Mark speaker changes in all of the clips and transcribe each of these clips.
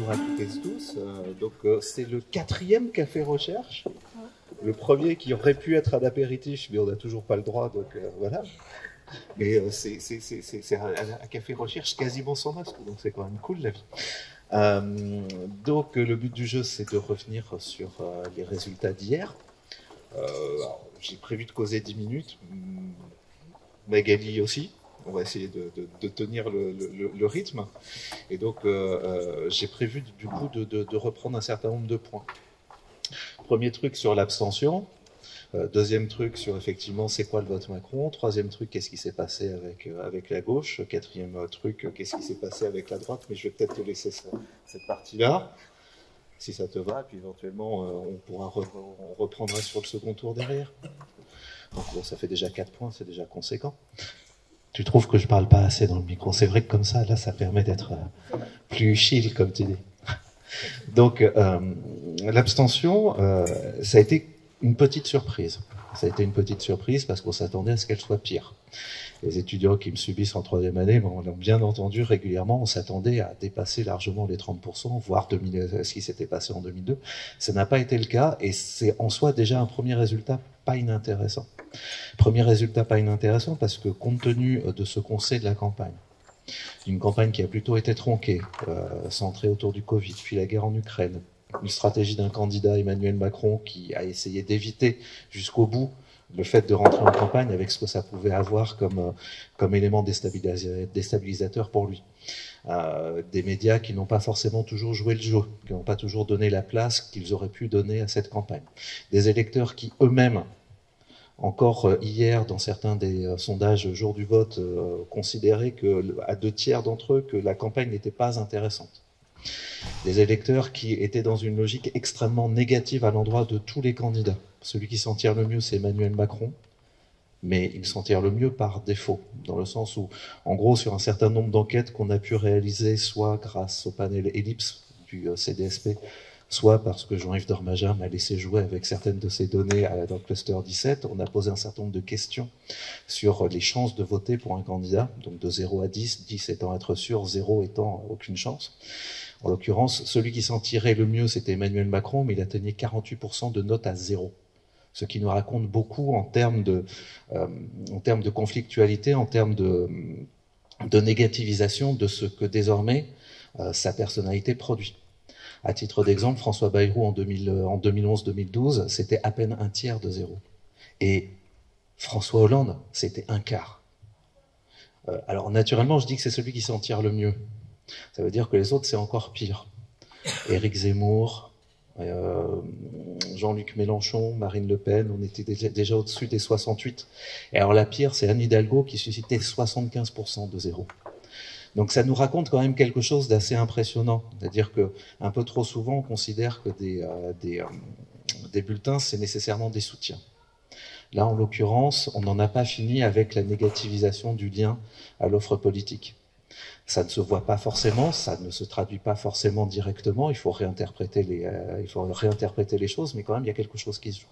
Speaker 1: bonjour à toutes et tous. Euh, donc euh, c'est le quatrième café recherche. Le premier qui aurait pu être un apéritif, mais on n'a toujours pas le droit, donc euh, voilà. Mais euh, c'est un, un café recherche quasiment sans masque, donc c'est quand même cool la vie. Euh, donc le but du jeu, c'est de revenir sur les résultats d'hier. J'ai prévu de causer 10 minutes. Magali aussi. On va essayer de, tenir le, rythme. Et donc, euh, euh, j'ai prévu du coup de, reprendre un certain nombre de points. Premier truc sur l'abstention. Euh, deuxième truc sur effectivement c'est quoi le vote Macron. Troisième truc, qu'est-ce qui s'est passé avec, avec la gauche. Quatrième truc, qu'est-ce qui s'est passé avec la droite. Mais je vais peut-être te laisser cette partie-là, si ça te va. Puis éventuellement, on pourra re- reprendra sur le second tour derrière. Donc bon, ça fait déjà quatre points, c'est déjà conséquent. Tu trouves que je parle pas assez dans le micro C'est vrai que comme ça, là, ça permet d'être euh, plus chill, comme tu dis. Donc, euh, l'abstention, euh, ça a été une petite surprise. Ça a été une petite surprise parce qu'on s'attendait à ce qu'elle soit pire. Les étudiants qui me subissent en troisième année bien entendu régulièrement. On s'attendait à dépasser largement les 30%, voire 2000, ce qui s'était passé en 2002. Ça n'a pas été le cas et c'est en soi déjà un premier résultat pas inintéressant. Premier résultat pas inintéressant parce que compte tenu de ce qu'on sait de la campagne, une campagne qui a plutôt été tronquée, euh, centrée autour du Covid, puis la guerre en Ukraine, une stratégie d'un candidat Emmanuel Macron qui a essayé d'éviter jusqu'au bout le fait de rentrer en campagne avec ce que ça pouvait avoir comme, euh, comme élément déstabilisa- déstabilisateur pour lui. Euh, des médias qui n'ont pas forcément toujours joué le jeu, qui n'ont pas toujours donné la place qu'ils auraient pu donner à cette campagne. Des électeurs qui eux-mêmes encore euh, hier, dans certains des euh, sondages jour du vote, euh, considéraient à deux tiers d'entre eux que la campagne n'était pas intéressante. Des électeurs qui étaient dans une logique extrêmement négative à l'endroit de tous les candidats. Celui qui s'en tire le mieux, c'est Emmanuel Macron, mais il s'en tire le mieux par défaut, dans le sens où, en gros, sur un certain nombre d'enquêtes qu'on a pu réaliser, soit grâce au panel Ellipse du euh, CDSP, soit parce que Jean-Yves Dormaja m'a laissé jouer avec certaines de ces données dans le cluster 17. On a posé un certain nombre de questions sur les chances de voter pour un candidat, donc de 0 à 10, 10 étant être sûr, 0 étant aucune chance. En l'occurrence, celui qui s'en tirait le mieux, c'était Emmanuel Macron, mais il atteignait 48% de notes à zéro. Ce qui nous raconte beaucoup en termes de, euh, conflictualité, en termes de, de négativisation de ce que désormais euh, sa personnalité produit. À titre d'exemple, François Bayrou en, 2000, euh, en 2011-2012, c'était à peine un tiers de zéro. Et François Hollande, c'était un quart. Euh, alors naturellement, je dis que c'est celui qui s'en tire le mieux. Ça veut dire que les autres, c'est encore pire. Éric Zemmour, euh, Jean-Luc Mélenchon, Marine Le Pen, on était déjà, déjà au-dessus des 68. Et alors la pire, c'est Anne Hidalgo qui suscitait 75% de zéro. Donc ça nous raconte quand même quelque chose d'assez impressionnant. C'est-à-dire que un peu trop souvent, on considère que des, euh, des, euh, des bulletins, c'est nécessairement des soutiens. Là, en l'occurrence, on n'en a pas fini avec la négativisation du lien à l'offre politique. Ça ne se voit pas forcément, ça ne se traduit pas forcément directement. Il faut réinterpréter les, euh, il faut réinterpréter les choses, mais quand même, il y a quelque chose qui se joue.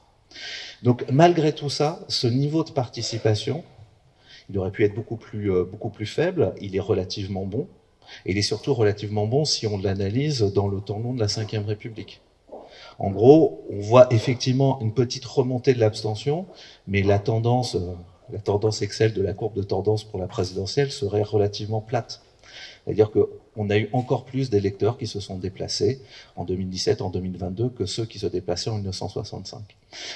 Speaker 1: Donc, malgré tout ça, ce niveau de participation, il aurait pu être beaucoup plus, euh, beaucoup plus faible. Il est relativement bon. Et il est surtout relativement bon si on l'analyse dans le temps long de la Ve République. En gros, on voit effectivement une petite remontée de l'abstention, mais la tendance, euh, la tendance Excel de la courbe de tendance pour la présidentielle serait relativement plate. C'est-à-dire qu'on a eu encore plus d'électeurs qui se sont déplacés en 2017, en 2022 que ceux qui se déplaçaient en 1965.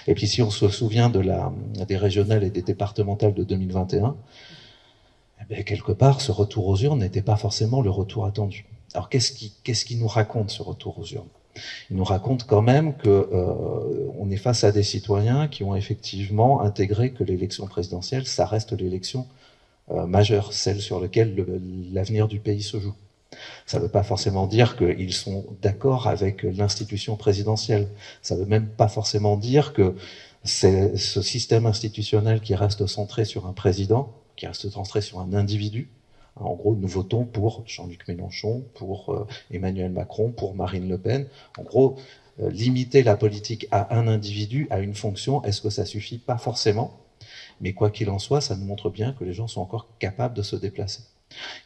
Speaker 1: Et puis si on se souvient des régionales et des départementales de 2021, eh bien, quelque part, ce retour aux urnes n'était pas forcément le retour attendu. Alors qu'est-ce qui, nous raconte ce retour aux urnes? Il nous raconte quand même que euh, on est face à des citoyens qui ont effectivement intégré que l'élection présidentielle, ça reste l'élection euh, majeure, celle sur laquelle le- l'avenir du pays se joue. Ça ne veut pas forcément dire qu'ils sont d'accord avec l'institution présidentielle. Ça ne veut même pas forcément dire que c'est ce système institutionnel qui reste centré sur un président, qui reste centré sur un individu. En gros, nous votons pour Jean-Luc Mélenchon, pour euh, Emmanuel Macron, pour Marine Le Pen. En gros, euh, limiter la politique à un individu, à une fonction, est-ce que ça suffit? Pas forcément. Mais quoi qu'il en soit, ça nous montre bien que les gens sont encore capables de se déplacer.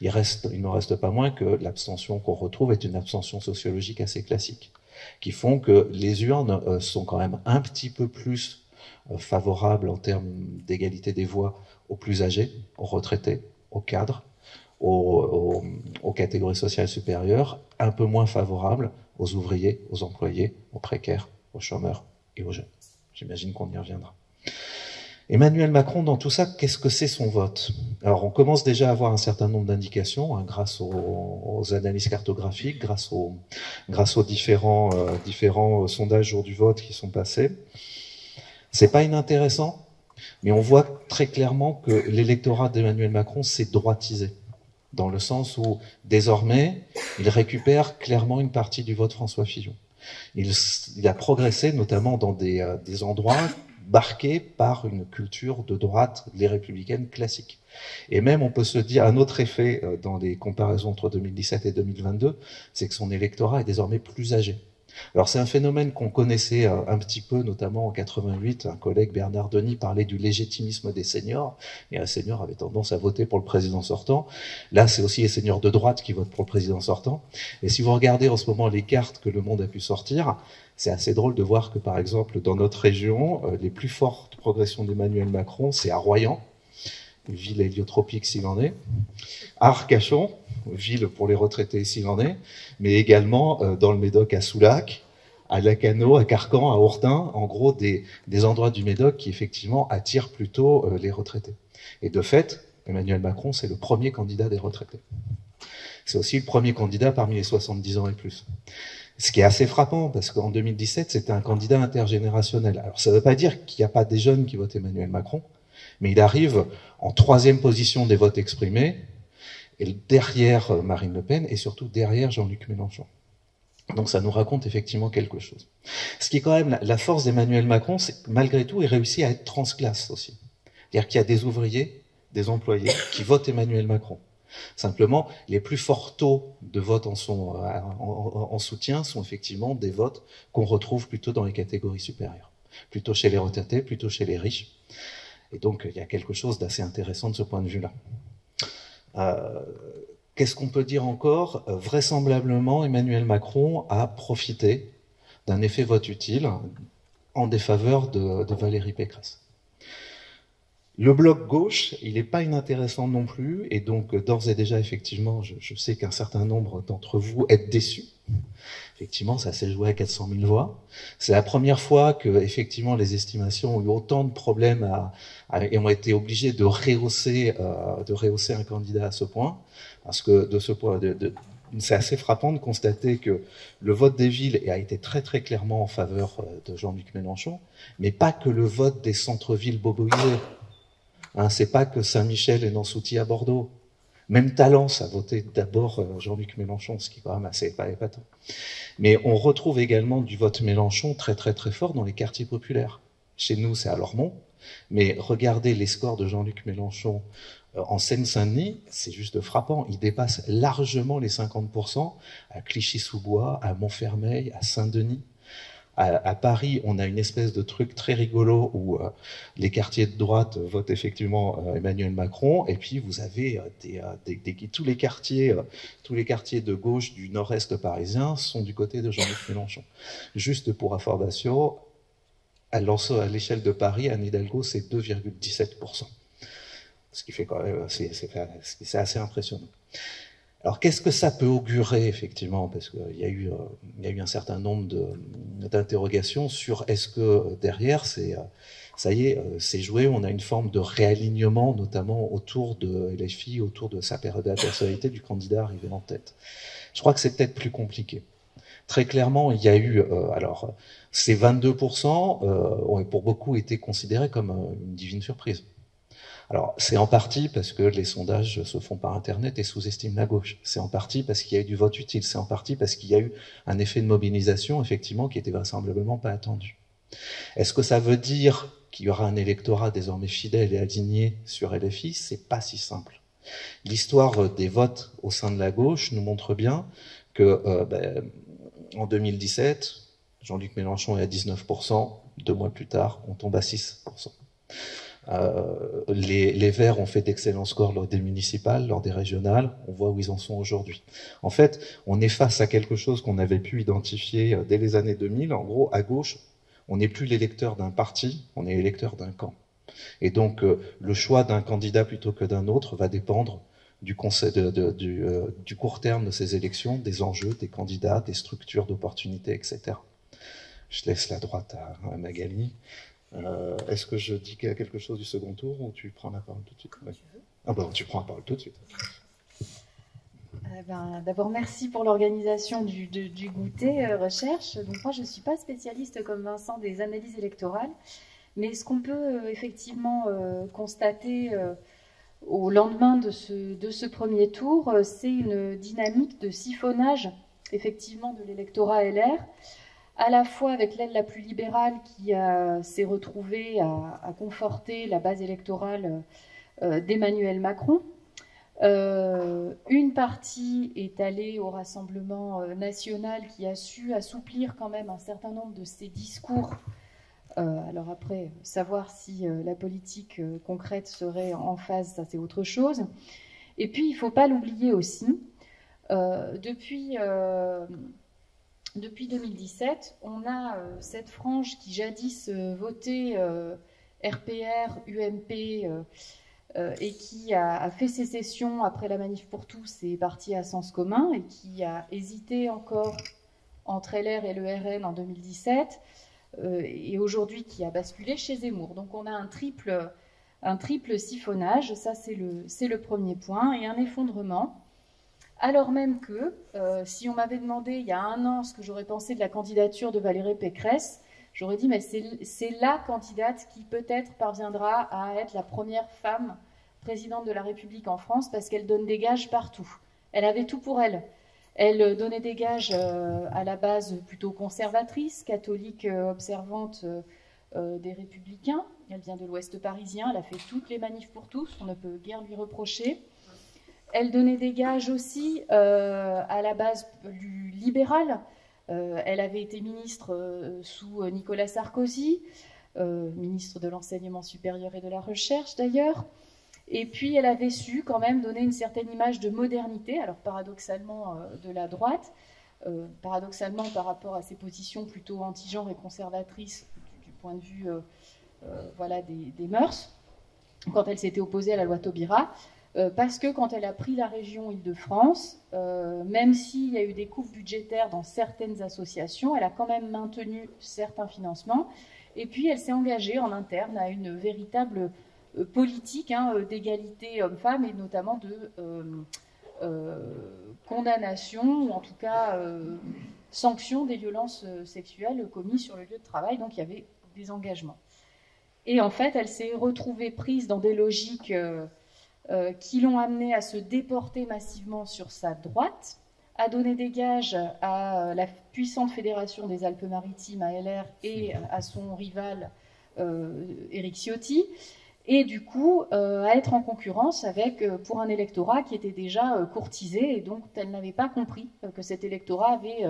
Speaker 1: Il, reste, il ne reste pas moins que l'abstention qu'on retrouve est une abstention sociologique assez classique, qui font que les urnes euh, sont quand même un petit peu plus euh, favorables en termes d'égalité des voix aux plus âgés, aux retraités, aux cadres, aux, catégories sociales supérieures, un peu moins favorables aux ouvriers, aux employés, aux précaires, aux chômeurs et aux jeunes. J'imagine qu'on y reviendra. Emmanuel Macron, dans tout ça, qu'est-ce que c'est son vote? Alors, on commence déjà à avoir un certain nombre d'indications hein, grâce aux, analyses cartographiques, grâce aux, grâce aux différents, euh, différents euh, sondages jour du vote qui sont passés. C'est pas inintéressant, mais on voit très clairement que l'électorat d'Emmanuel Macron s'est droitisé, dans le sens où désormais, il récupère clairement une partie du vote François Fillon. Il, il a progressé notamment dans des, euh, des endroits marqué par une culture de droite, les républicaines classiques. Et même, on peut se dire, un autre effet euh, dans les comparaisons entre 2017 et 2022, c'est que son électorat est désormais plus âgé. Alors c'est un phénomène qu'on connaissait euh, un petit peu, notamment en 88. Un collègue Bernard Denis parlait du légitimisme des seniors, et un senior avait tendance à voter pour le président sortant. Là, c'est aussi les seniors de droite qui votent pour le président sortant. Et si vous regardez en ce moment les cartes que le monde a pu sortir, c'est assez drôle de voir que, par exemple, dans notre région, euh, les plus fortes progressions d'Emmanuel Macron, c'est à Royan, ville héliotropique s'il en est, à Arcachon, ville pour les retraités s'il en est, mais également euh, dans le Médoc à Soulac, à Lacano, à Carcan, à Hortin, en gros des, des endroits du Médoc qui effectivement attirent plutôt euh, les retraités. Et de fait, Emmanuel Macron, c'est le premier candidat des retraités. C'est aussi le premier candidat parmi les 70 ans et plus. Ce qui est assez frappant, parce qu'en 2017, c'était un candidat intergénérationnel. Alors ça ne veut pas dire qu'il n'y a pas des jeunes qui votent Emmanuel Macron, mais il arrive en troisième position des votes exprimés, et derrière euh, Marine Le Pen, et surtout derrière Jean-Luc Mélenchon. Donc ça nous raconte effectivement quelque chose. Ce qui est quand même la force d'Emmanuel Macron, c'est que malgré tout, il réussit à être transclasse aussi. C'est-à-dire qu'il y a des ouvriers, des employés qui votent Emmanuel Macron. Simplement, les plus forts taux de vote euh, en, soutien sont effectivement des votes qu'on retrouve plutôt dans les catégories supérieures, plutôt chez les retraités, plutôt chez les riches. Et donc, il y a quelque chose d'assez intéressant de ce point de vue-là. Euh, Qu'est-ce qu'on peut dire encore? Vraisemblablement, Emmanuel Macron a profité d'un effet vote utile en défaveur de, Valérie Pécresse. Le bloc gauche, il n'est pas inintéressant non plus, et donc d'ores et déjà, effectivement, je sais qu'un certain nombre d'entre vous êtes déçus. Effectivement, ça s'est joué à 400 000 voix. C'est la première fois que, effectivement, les estimations ont eu autant de problèmes et ont été obligés de rehausser, euh, de rehausser un candidat à ce point, parce que de ce point, c'est assez frappant de constater que le vote des villes a été très très clairement en faveur euh, de Jean-Luc Mélenchon, mais pas que le vote des centres-villes boboisés. Hein, c'est pas que Saint-Michel et Nansouty à Bordeaux. Même Talence a voté d'abord euh, Jean-Luc Mélenchon, ce qui est quand même assez épatant. Mais on retrouve également du vote Mélenchon très très très fort dans les quartiers populaires. Chez nous, c'est à Lormont. Mais regardez les scores de Jean-Luc Mélenchon euh, en Seine-Saint-Denis, c'est juste frappant. Il dépasse largement les 50% à Clichy-sous-Bois, à Montfermeil, à Saint-Denis à, Paris, on a une espèce de truc très rigolo où euh, les quartiers de droite votent effectivement euh, Emmanuel Macron, et puis vous avez euh, tous les quartiers, tous les quartiers de gauche du nord-est parisien sont du côté de Jean-Luc Mélenchon. Juste pour information, à l'échelle de Paris, à Hidalgo, c'est 2,17%. Ce qui fait quand même, c'est assez impressionnant. Alors qu'est-ce que ça peut augurer effectivement? Parce qu'il y, a eu, euh, il y a eu un certain nombre d'interrogations sur est-ce que euh, derrière, c'est, euh, ça y est, c'est joué, on a une forme de réalignement, notamment autour de LFI, autour de sa période de la personnalité du candidat arrivé en tête. Je crois que c'est peut-être plus compliqué. Très clairement, il y a eu, alors, ces 22% ont pour beaucoup été considérés comme une divine surprise. Alors, c'est en partie parce que les sondages se font par Internet et sous-estiment la gauche. C'est en partie parce qu'il y a eu du vote utile. C'est en partie parce qu'il y a eu un effet de mobilisation, effectivement, qui était vraisemblablement pas attendu. Est-ce que ça veut dire qu'il y aura un électorat désormais fidèle et aligné sur LFI C'est pas si simple. L'histoire des votes au sein de la gauche nous montre bien que euh, ben, en 2017, Jean-Luc Mélenchon est à 19%, deux mois plus tard, on tombe à 6%. Euh, les, Verts ont fait d'excellents scores lors des municipales, lors des régionales. On voit où ils en sont aujourd'hui. En fait, on est face à quelque chose qu'on avait pu identifier euh, dès les années 2000. En gros, à gauche, on n'est plus l'électeur d'un parti, on est l'électeur d'un camp. Et donc, euh, le choix d'un candidat plutôt que d'un autre va dépendre du, conseil du, court terme de ces élections, des enjeux, des candidats, des structures d'opportunités, etc. Je laisse la droite à Magali. Euh, Est-ce que je dis quelque chose du second tour ou tu prends la parole tout de suite
Speaker 2: ouais. tu,
Speaker 1: ah bon, tu prends la parole tout de suite.
Speaker 2: Euh, ben, D'abord, merci pour l'organisation du, goûter euh, recherche. Donc moi, je ne suis pas spécialiste comme Vincent des analyses électorales, mais ce qu'on peut euh, effectivement constater au lendemain de ce, de ce premier tour, c'est une dynamique de siphonnage effectivement de l'électorat LR à la fois avec l'aile la plus libérale qui s'est retrouvée à, conforter la base électorale euh, d'Emmanuel Macron. Euh, une partie est allée au Rassemblement euh, national qui a su assouplir quand même un certain nombre de ses discours. alors après, savoir si la politique concrète serait en phase, ça c'est autre chose. Et puis, il ne faut pas l'oublier aussi, depuis depuis 2017, on a euh, cette frange qui jadis euh, votait euh, RPR, UMP et qui a, a, fait sécession après la manif pour tous et est parti à sens commun et qui a hésité encore entre LR et le RN en 2017 et aujourd'hui qui a basculé chez Zemmour. Donc on a un triple, un triple siphonnage, ça c'est le, le premier point, et un effondrement alors même que, euh, si on m'avait demandé il y a un an ce que j'aurais pensé de la candidature de Valérie Pécresse, j'aurais dit mais c'est la candidate qui peut-être parviendra à être la première femme présidente de la République en France parce qu'elle donne des gages partout. Elle avait tout pour elle. Elle donnait des gages euh, à la base plutôt conservatrice, catholique euh, observante euh, des républicains. Elle vient de l'Ouest parisien, elle a fait toutes les manifs pour tous, on ne peut guère lui reprocher. Elle donnait des gages aussi euh, à la base du libéral. Euh, elle avait été ministre euh, sous Nicolas Sarkozy, ministre de l'enseignement supérieur et de la recherche d'ailleurs. Et puis elle avait su quand même donner une certaine image de modernité, alors paradoxalement de la droite, paradoxalement par rapport à ses positions plutôt anti-genre et conservatrices du, point de vue voilà, des, mœurs, quand elle s'était opposée à la loi Taubira. Euh, parce que quand elle a pris la région Île-de-France, euh, même s'il y a eu des coupes budgétaires dans certaines associations, elle a quand même maintenu certains financements. Et puis elle s'est engagée en interne à une véritable euh, politique hein, d'égalité homme-femme et notamment de condamnation ou en tout cas sanction des violences sexuelles commises sur le lieu de travail. Donc il y avait des engagements. Et en fait, elle s'est retrouvée prise dans des logiques euh, qui l'ont amené à se déporter massivement sur sa droite, à donner des gages à la puissante fédération des Alpes-Maritimes, à LR, et à son rival euh, Éric Ciotti, et du coup euh, à être en concurrence avec, euh, pour un électorat qui était déjà euh, courtisé, et donc elle n'avait pas compris que cet électorat avait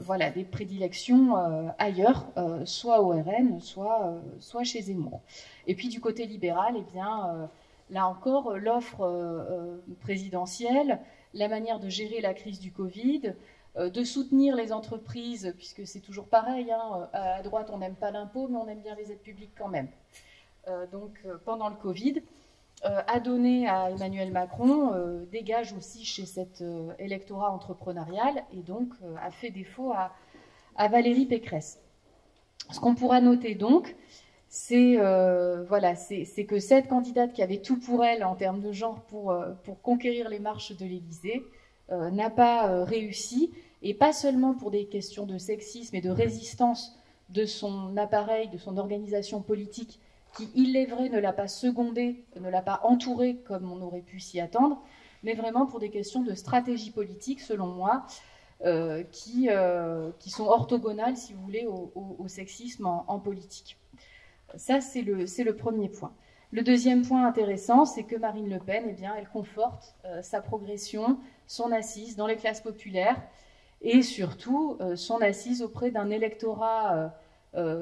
Speaker 2: voilà, des prédilections ailleurs, soit au RN, soit, soit chez Zemmour. Et puis du côté libéral, eh bien Là encore, l'offre euh, euh, présidentielle, la manière de gérer la crise du Covid, euh, de soutenir les entreprises, puisque c'est toujours pareil, hein, à droite on n'aime pas l'impôt, mais on aime bien les aides publiques quand même. donc pendant le Covid, a donné à Emmanuel Macron des gages aussi chez cet électorat entrepreneurial et donc a fait défaut à, à Valérie Pécresse. Ce qu'on pourra noter donc, c'est euh, c'est que cette candidate qui avait tout pour elle en termes de genre pour, euh, conquérir les marches de l'Élysée euh, n'a pas réussi, et pas seulement pour des questions de sexisme et de résistance de son appareil, de son organisation politique, qui, il est vrai, ne l'a pas secondée, ne l'a pas entourée comme on aurait pu s'y attendre, mais vraiment pour des questions de stratégie politique, selon moi, qui, sont orthogonales, si vous voulez, au, sexisme en politique. Ça, c'est le, le, premier point. Le deuxième point intéressant, c'est que Marine Le Pen, eh bien, elle conforte euh, sa progression, son assise dans les classes populaires et surtout euh, son assise auprès d'un électorat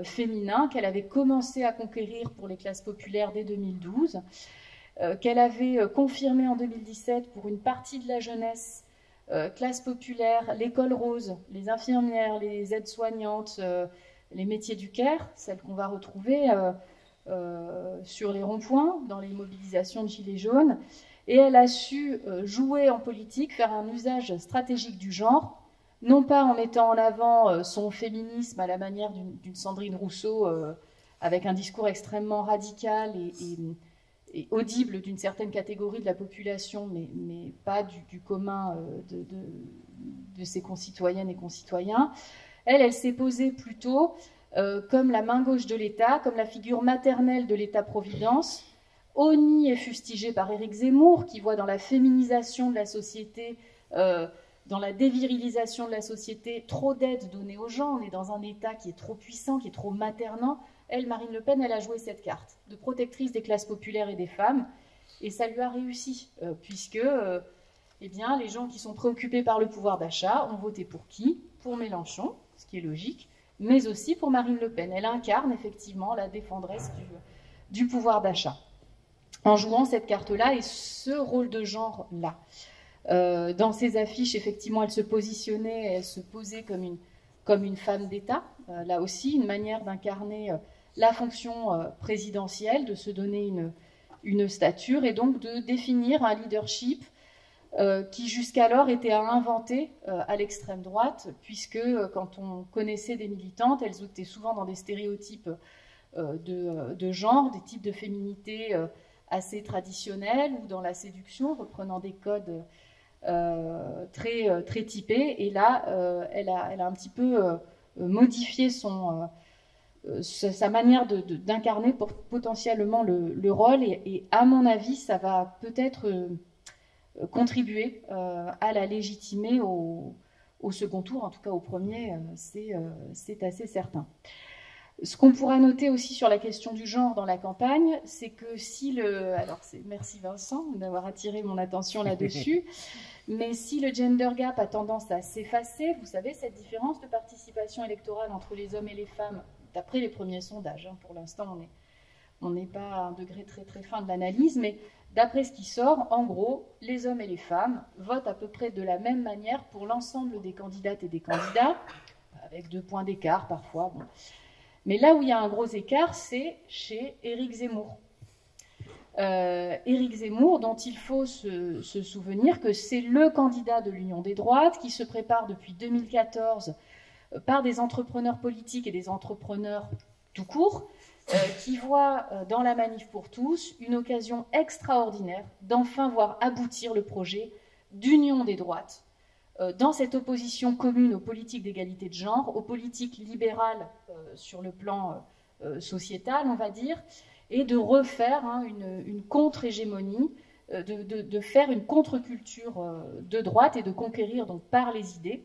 Speaker 2: féminin qu'elle avait commencé à conquérir pour les classes populaires dès 2012, qu'elle avait confirmé en 2017 pour une partie de la jeunesse classe populaire, l'école rose, les infirmières, les aides-soignantes, les métiers du Caire, celles qu'on va retrouver sur les ronds-points, dans les mobilisations de Gilets jaunes, et elle a su euh, jouer en politique, faire un usage stratégique du genre, non pas en mettant en avant euh, son féminisme à la manière d'une Sandrine Rousseau, euh, avec un discours extrêmement radical et, audible d'une certaine catégorie de la population, mais, pas du, commun de, ses concitoyennes et concitoyens. Elle, elle s'est posée plutôt comme la main gauche de l'État, comme la figure maternelle de l'État-providence, honni et fustigé par Éric Zemmour, qui voit dans la féminisation de la société, euh, dans la dévirilisation de la société, trop d'aide donnée aux gens. On est dans un État qui est trop puissant, qui est trop maternant. Elle, Marine Le Pen, elle a joué cette carte de protectrice des classes populaires et des femmes, et ça lui a réussi, euh, puisque euh, eh les gens qui sont préoccupés par le pouvoir d'achat ont voté pour qui? Pour Mélenchon, ce qui est logique, mais aussi pour Marine Le Pen. Elle incarne effectivement la défendresse du pouvoir d'achat en jouant cette carte-là et ce rôle de genre-là. Euh, dans ses affiches, effectivement, elle se positionnait, elle se posait comme une, femme d'État. Euh, là aussi, une manière d'incarner euh, la fonction présidentielle, de se donner une, stature et donc de définir un leadership qui jusqu'alors était à inventer à l'extrême droite, puisque quand on connaissait des militantes, elles étaient souvent dans des stéréotypes de, de, genre, des types de féminité assez traditionnelle ou dans la séduction, reprenant des codes euh, très, euh, très typés. Et là, euh, elle, a, elle a un petit peu modifié son, sa manière d'incarner potentiellement le, rôle. Et, à mon avis, ça va peut-être contribuer à la légitimer au, au, second tour, en tout cas au premier, c'est assez certain. Ce qu'on pourra noter aussi sur la question du genre dans la campagne, c'est que si le. Alors, merci Vincent d'avoir attiré mon attention là-dessus. mais si le gender gap a tendance à s'effacer, vous savez, cette différence de participation électorale entre les hommes et les femmes, d'après les premiers sondages, hein, pour l'instant, on n'est on n'est pas à un degré très très fin de l'analyse, mais d'après ce qui sort, en gros, les hommes et les femmes votent à peu près de la même manière pour l'ensemble des candidates et des candidats, avec deux points d'écart parfois. Mais là où il y a un gros écart, c'est chez Éric Zemmour. Euh, Éric Zemmour, dont il faut se, souvenir que c'est le candidat de l'Union des droites qui se prépare depuis 2014 euh, par des entrepreneurs politiques et des entrepreneurs tout court, qui voient dans la manif pour tous une occasion extraordinaire d'enfin voir aboutir le projet d'union des droites euh, dans cette opposition commune aux politiques d'égalité de genre, aux politiques libérales euh, sur le plan euh, sociétal, on va dire, et de refaire hein, une, contre-hégémonie, de, faire une contre-culture de droite et de conquérir donc par les idées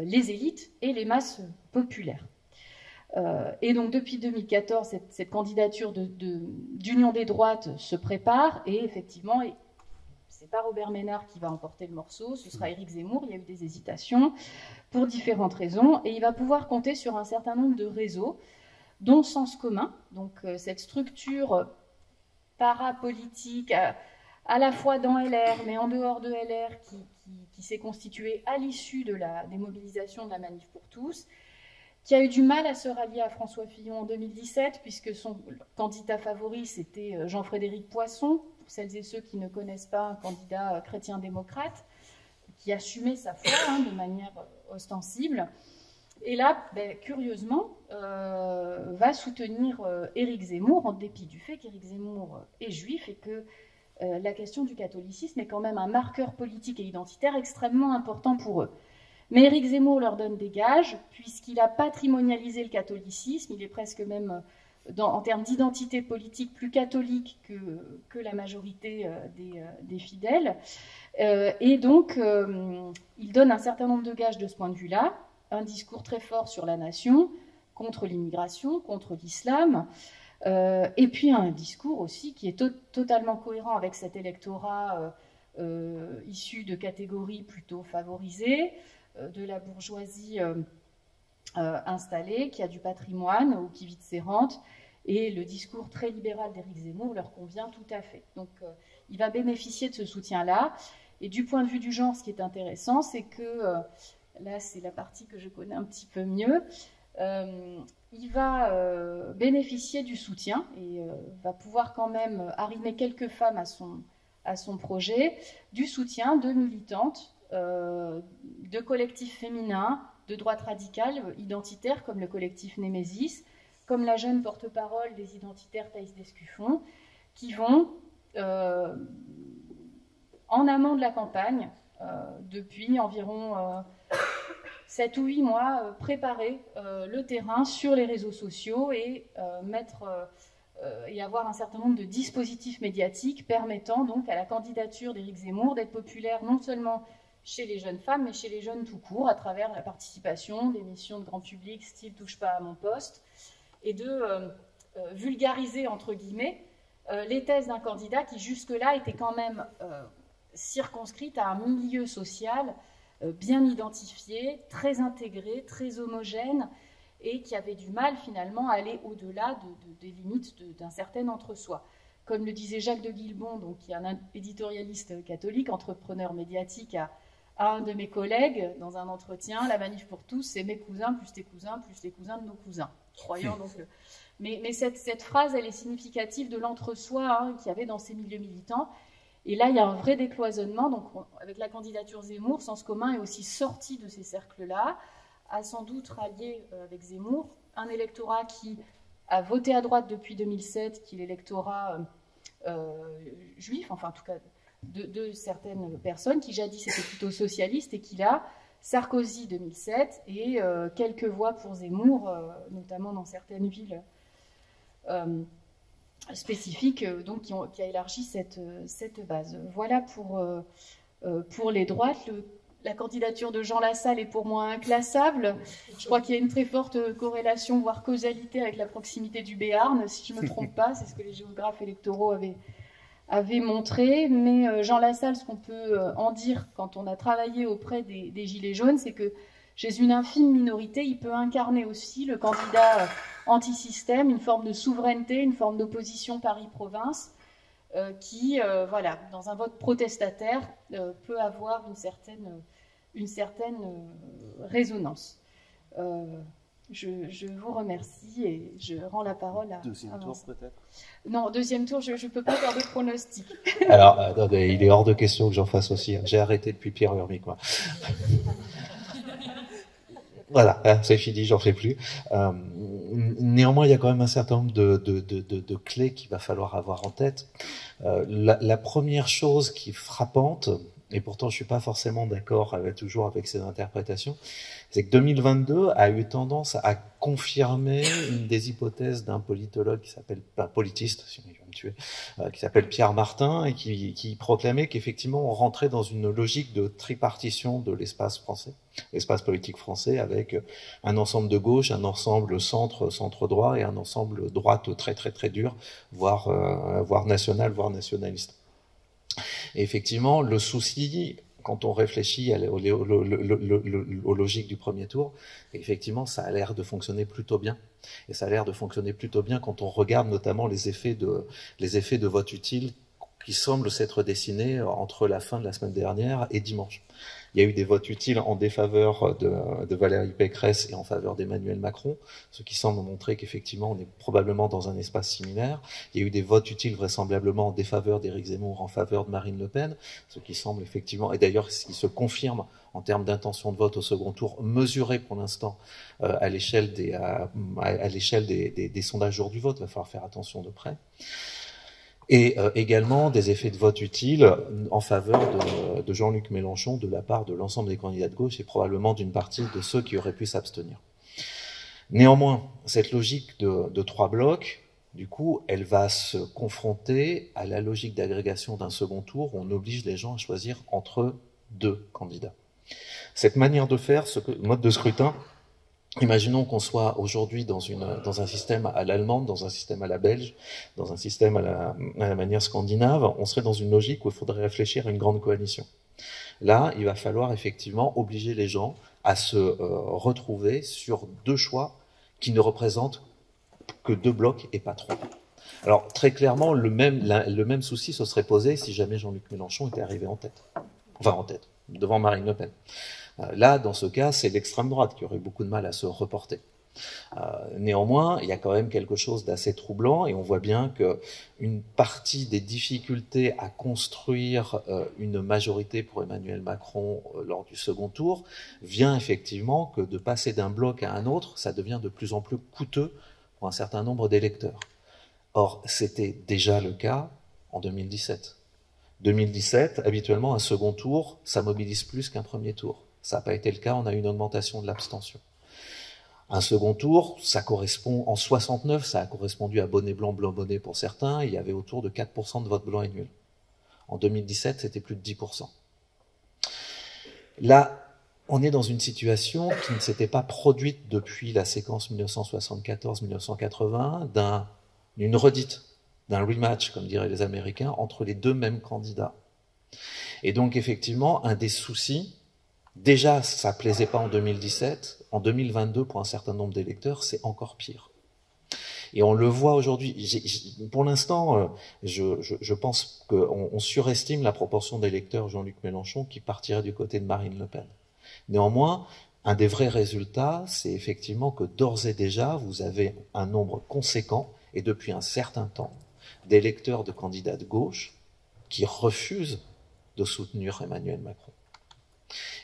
Speaker 2: les élites et les masses populaires. Et donc depuis 2014, cette, cette candidature d'union des droites se prépare et effectivement c'est pas Robert Ménard qui va emporter le morceau, ce sera Éric Zemmour. Il y a eu des hésitations pour différentes raisons, et il va pouvoir compter sur un certain nombre de réseaux, dont Sens commun, donc euh, cette structure parapolitique à, la fois dans LR, mais en dehors de LR, qui, s'est constituée à l'issue de la démobilisation de la manif pour tous, qui a eu du mal à se rallier à François Fillon en 2017, puisque son candidat favori, c'était euh, Jean-Frédéric Poisson, celles et ceux qui ne connaissent pas un candidat chrétien-démocrate, qui assumait sa foi hein, de manière ostensible. Et là, ben, curieusement, euh, va soutenir euh, Éric Zemmour, en dépit du fait qu'Éric Zemmour est juif et que euh, la question du catholicisme est quand même un marqueur politique et identitaire extrêmement important pour eux. Mais Éric Zemmour leur donne des gages, puisqu'il a patrimonialisé le catholicisme, il est presque même en termes d'identité politique plus catholique que, que la majorité euh, des, euh, des, fidèles. Euh, et donc, il donne un certain nombre de gages de ce point de vue-là, un discours très fort sur la nation, contre l'immigration, contre l'islam, et puis un discours aussi qui est totalement cohérent avec cet électorat issu de catégories plutôt favorisées, de la bourgeoisie installé, qui a du patrimoine ou qui vit de ses rentes. Et le discours très libéral d'Éric Zemmour leur convient tout à fait. Donc il va bénéficier de ce soutien-là. Et du point de vue du genre, ce qui est intéressant, c'est que, là c'est la partie que je connais un petit peu mieux, il va euh, bénéficier du soutien et euh, va pouvoir quand même arrimer quelques femmes à son, à son projet, du soutien de militantes, euh, de collectifs féminins, de droite radicale, identitaires, comme le collectif Némésis, comme la jeune porte-parole des identitaires Thaïs Descuffon, qui vont, en amont de la campagne, depuis environ 7 ou 8 mois, euh, préparer euh, le terrain sur les réseaux sociaux et euh, mettre et avoir un certain nombre de dispositifs médiatiques permettant donc à la candidature d'Éric Zemmour d'être populaire non seulement chez les jeunes femmes, mais chez les jeunes tout court, à travers la participation d'émissions de grand public, style Touche pas à mon poste, et de vulgariser, entre guillemets, les thèses d'un candidat qui jusque-là était quand même circonscrite à un milieu social euh, bien identifié, très intégré, très homogène, et qui avait du mal finalement à aller au-delà des limites d'un certain entre-soi. Comme le disait Jacques de Guilbon, donc, qui est un éditorialiste catholique, entrepreneur médiatique, à, un de mes collègues dans un entretien, la manif pour tous, c'est mes cousins plus tes cousins plus les cousins de nos cousins. Croyant donc. Mais, cette, phrase, elle est significative de l'entre-soi hein, qu'il y avait dans ces milieux militants et là, il y a un vrai décloisonnement. Donc, avec la candidature Zemmour, Sens commun est aussi sorti de ces cercles-là, a sans doute rallié euh, avec Zemmour un électorat qui a voté à droite depuis 2007, qui est l'électorat euh, euh, juif, enfin en tout cas de, certaines personnes qui jadis étaient plutôt socialistes et qui là, Sarkozy 2007 et quelques voix pour Zemmour, notamment dans certaines villes euh, donc, qui, a élargi cette, euh, base. Voilà pour, euh, pour les droites. la candidature de Jean Lassalle est pour moi inclassable. Je crois qu'il y a une très forte corrélation, voire causalité avec la proximité du Béarn, si je ne me trompe pas. C'est ce que les géographes électoraux avaient, avaient montré. Mais Jean Lassalle, ce qu'on peut en dire quand on a travaillé auprès des, Gilets jaunes, c'est que chez une infime minorité, il peut incarner aussi le candidat anti-système, une forme de souveraineté, une forme d'opposition Paris-Province, euh, qui, euh, voilà, dans un vote protestataire, euh, peut avoir une certaine, une certaine résonance. Je, vous remercie et je rends la parole à.
Speaker 3: Deuxième tour peut-être
Speaker 2: Non, deuxième tour, je ne peux pas faire de pronostic.
Speaker 1: Alors, il est hors de question que j'en fasse aussi. Hein. J'ai arrêté depuis Pierre Urmic, moi. Voilà, hein, c'est fini, j'en fais plus. Euh, néanmoins, il y a quand même un certain nombre de, de, de, de clés qu'il va falloir avoir en tête. Euh, la, la, première chose qui est frappante, et pourtant je suis pas forcément d'accord avec, toujours avec ces interprétations, c'est que 2022 a eu tendance à confirmer une des hypothèses d'un politologue qui s'appelle, pas politiste, si on me tuer, euh, qui s'appelle Pierre Martin, et qui, qui proclamait qu'effectivement on rentrait dans une logique de tripartition de l'espace français, l'espace politique français, avec un ensemble de gauche, un ensemble centre, centre droit, et un ensemble droite très très très dur, voire, euh, voire national, voire nationaliste. Et effectivement, le souci, quand on réfléchit aux, logiques du premier tour, effectivement, ça a l'air de fonctionner plutôt bien. Et ça a l'air de fonctionner plutôt bien quand on regarde notamment les effets de, les effets de vote utile qui semblent s'être dessinés entre la fin de la semaine dernière et dimanche. Il y a eu des votes utiles en défaveur de, Valérie Pécresse et en faveur d'Emmanuel Macron, ce qui semble montrer qu'effectivement on est probablement dans un espace similaire. Il y a eu des votes utiles vraisemblablement en défaveur d'Éric Zemmour, en faveur de Marine Le Pen, ce qui semble effectivement, et d'ailleurs ce qui se confirme en termes d'intention de vote au second tour, mesuré pour l'instant euh, à l'échelle des, à, des sondages jour du vote. Il va falloir faire attention de près et euh, également des effets de vote utiles en faveur de, Jean-Luc Mélenchon de la part de l'ensemble des candidats de gauche et probablement d'une partie de ceux qui auraient pu s'abstenir. Néanmoins, cette logique de, de, trois blocs, du coup, elle va se confronter à la logique d'agrégation d'un second tour où on oblige les gens à choisir entre deux candidats. Cette manière de faire, ce mode de scrutin, Imaginons qu'on soit aujourd'hui dans, dans un système à l'allemande, dans un système à la belge, dans un système à la, à la manière scandinave, on serait dans une logique où il faudrait réfléchir à une grande coalition. Là, il va falloir effectivement obliger les gens à se retrouver sur deux choix qui ne représentent que deux blocs et pas trois. Alors très clairement, le même, le même souci se serait posé si jamais Jean-Luc Mélenchon était arrivé en tête. Enfin en tête, devant Marine Le Pen. Euh, là, dans ce cas, c'est l'extrême droite qui aurait beaucoup de mal à se reporter. Euh, néanmoins, il y a quand même quelque chose d'assez troublant et on voit bien que une partie des difficultés à construire euh, une majorité pour Emmanuel Macron lors du second tour vient effectivement que de passer d'un bloc à un autre, ça devient de plus en plus coûteux pour un certain nombre d'électeurs. Or, c'était déjà le cas en 2017. 2017, habituellement, un second tour, ça mobilise plus qu'un premier tour. Ça n'a pas été le cas, on a eu une augmentation de l'abstention. Un second tour, ça correspond, en 69, ça a correspondu à bonnet blanc, blanc bonnet pour certains, il y avait autour de 4% de vote blanc et nul. En 2017, c'était plus de 10%. Là, on est dans une situation qui ne s'était pas produite depuis la séquence 1974-1980 d'un d'une redite, d'un rematch, comme diraient les Américains, entre les deux mêmes candidats. Et donc, effectivement, un des soucis, déjà, ça plaisait pas en 2017, en 2022, pour un certain nombre d'électeurs, c'est encore pire. Et on le voit aujourd'hui. Pour l'instant, euh, je, pense qu'on on surestime la proportion d'électeurs Jean-Luc Mélenchon qui partirait du côté de Marine Le Pen. Néanmoins, un des vrais résultats, c'est effectivement que d'ores et déjà, vous avez un nombre conséquent et depuis un certain temps d'électeurs de candidats de gauche qui refusent de soutenir Emmanuel Macron.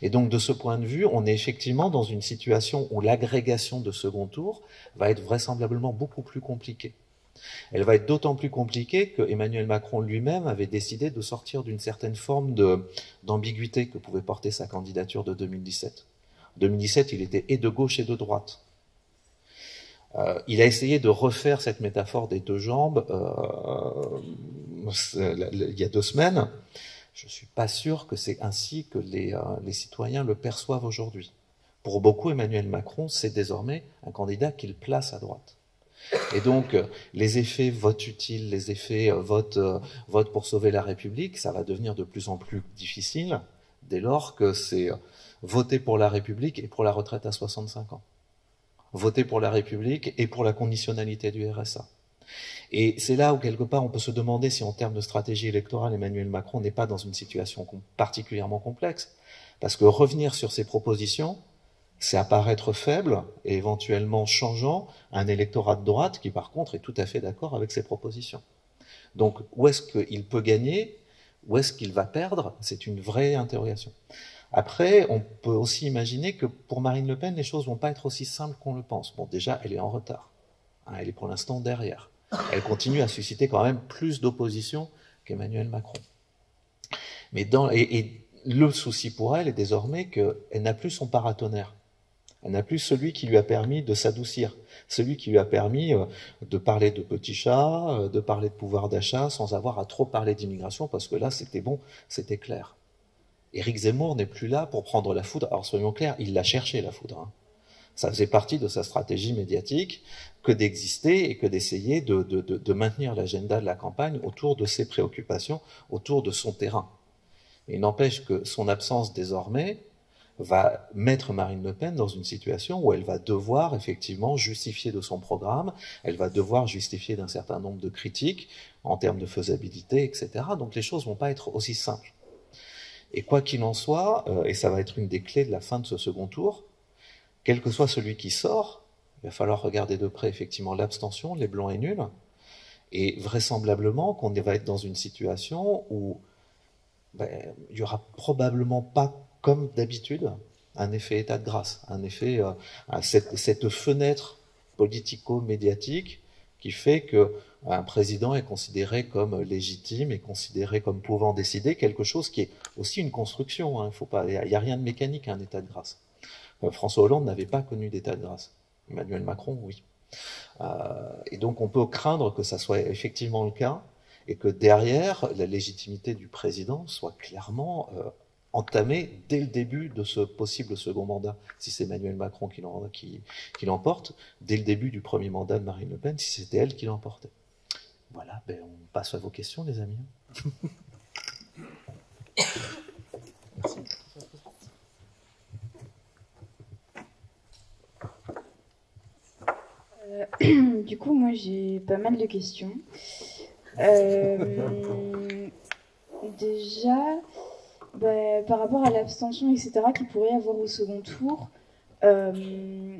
Speaker 1: Et donc de ce point de vue, on est effectivement dans une situation où l'agrégation de second tour va être vraisemblablement beaucoup plus compliquée. Elle va être d'autant plus compliquée que Emmanuel Macron lui-même avait décidé de sortir d'une certaine forme d'ambiguïté que pouvait porter sa candidature de 2017. 2017, il était et de gauche et de droite. Euh, il a essayé de refaire cette métaphore des deux jambes euh, il y a deux semaines. Je ne suis pas sûr que c'est ainsi que les, euh, les, citoyens le perçoivent aujourd'hui. Pour beaucoup, Emmanuel Macron, c'est désormais un candidat qu'il place à droite. Et donc, les effets vote utile, les effets vote, vote pour sauver la République, ça va devenir de plus en plus difficile dès lors que c'est voter pour la République et pour la retraite à 65 ans voter pour la République et pour la conditionnalité du RSA. Et c'est là où, quelque part, on peut se demander si, en termes de stratégie électorale, Emmanuel Macron n'est pas dans une situation particulièrement complexe. Parce que revenir sur ses propositions, c'est apparaître faible et éventuellement changeant un électorat de droite qui, par contre, est tout à fait d'accord avec ses propositions. Donc, où est-ce qu'il peut gagner? Où est-ce qu'il va perdre? C'est une vraie interrogation. Après, on peut aussi imaginer que pour Marine Le Pen, les choses vont pas être aussi simples qu'on le pense. Bon, déjà, elle est en retard. Hein, elle est pour l'instant derrière. Elle continue à susciter quand même plus d'opposition qu'Emmanuel Macron. Mais et, le souci pour elle est désormais qu'elle n'a plus son paratonnerre. Elle n'a plus celui qui lui a permis de s'adoucir, celui qui lui a permis euh, de parler de petits chats, euh, de parler de pouvoir d'achat sans avoir à trop parler d'immigration, parce que là, c'était bon, c'était clair. Éric Zemmour n'est plus là pour prendre la foudre. Alors soyons clairs, il l'a cherché la foudre. Hein. Ça faisait partie de sa stratégie médiatique que d'exister et que d'essayer de, maintenir l'agenda de la campagne autour de ses préoccupations, autour de son terrain. il n'empêche que son absence désormais va mettre Marine Le Pen dans une situation où elle va devoir effectivement justifier de son programme, elle va devoir justifier d'un certain nombre de critiques en termes de faisabilité, etc. Donc les choses vont pas être aussi simples. Et quoi qu'il en soit, euh, et ça va être une des clés de la fin de ce second tour, quel que soit celui qui sort, il va falloir regarder de près effectivement l'abstention, les blancs et nuls, et vraisemblablement qu'on va être dans une situation où ben, il y aura probablement pas, comme d'habitude, un effet état de grâce, un effet, euh, cette, fenêtre politico-médiatique qui fait que un président est considéré comme légitime et considéré comme pouvant décider quelque chose qui est aussi une construction. Hein. Il n'y a, rien de mécanique à un état de grâce. François Hollande n'avait pas connu d'état de grâce. Emmanuel Macron, oui. Euh, et donc on peut craindre que ça soit effectivement le cas et que derrière la légitimité du président soit clairement euh, entamée dès le début de ce possible second mandat, si c'est Emmanuel Macron qui l'emporte, dès le début du premier mandat de Marine Le Pen, si c'était elle qui l'emportait. Voilà, ben on passe à vos questions, les amis.
Speaker 4: du coup, moi, j'ai pas mal de questions. Euh, déjà, bah, par rapport à l'abstention, etc., qu'il pourrait y avoir au second tour, euh,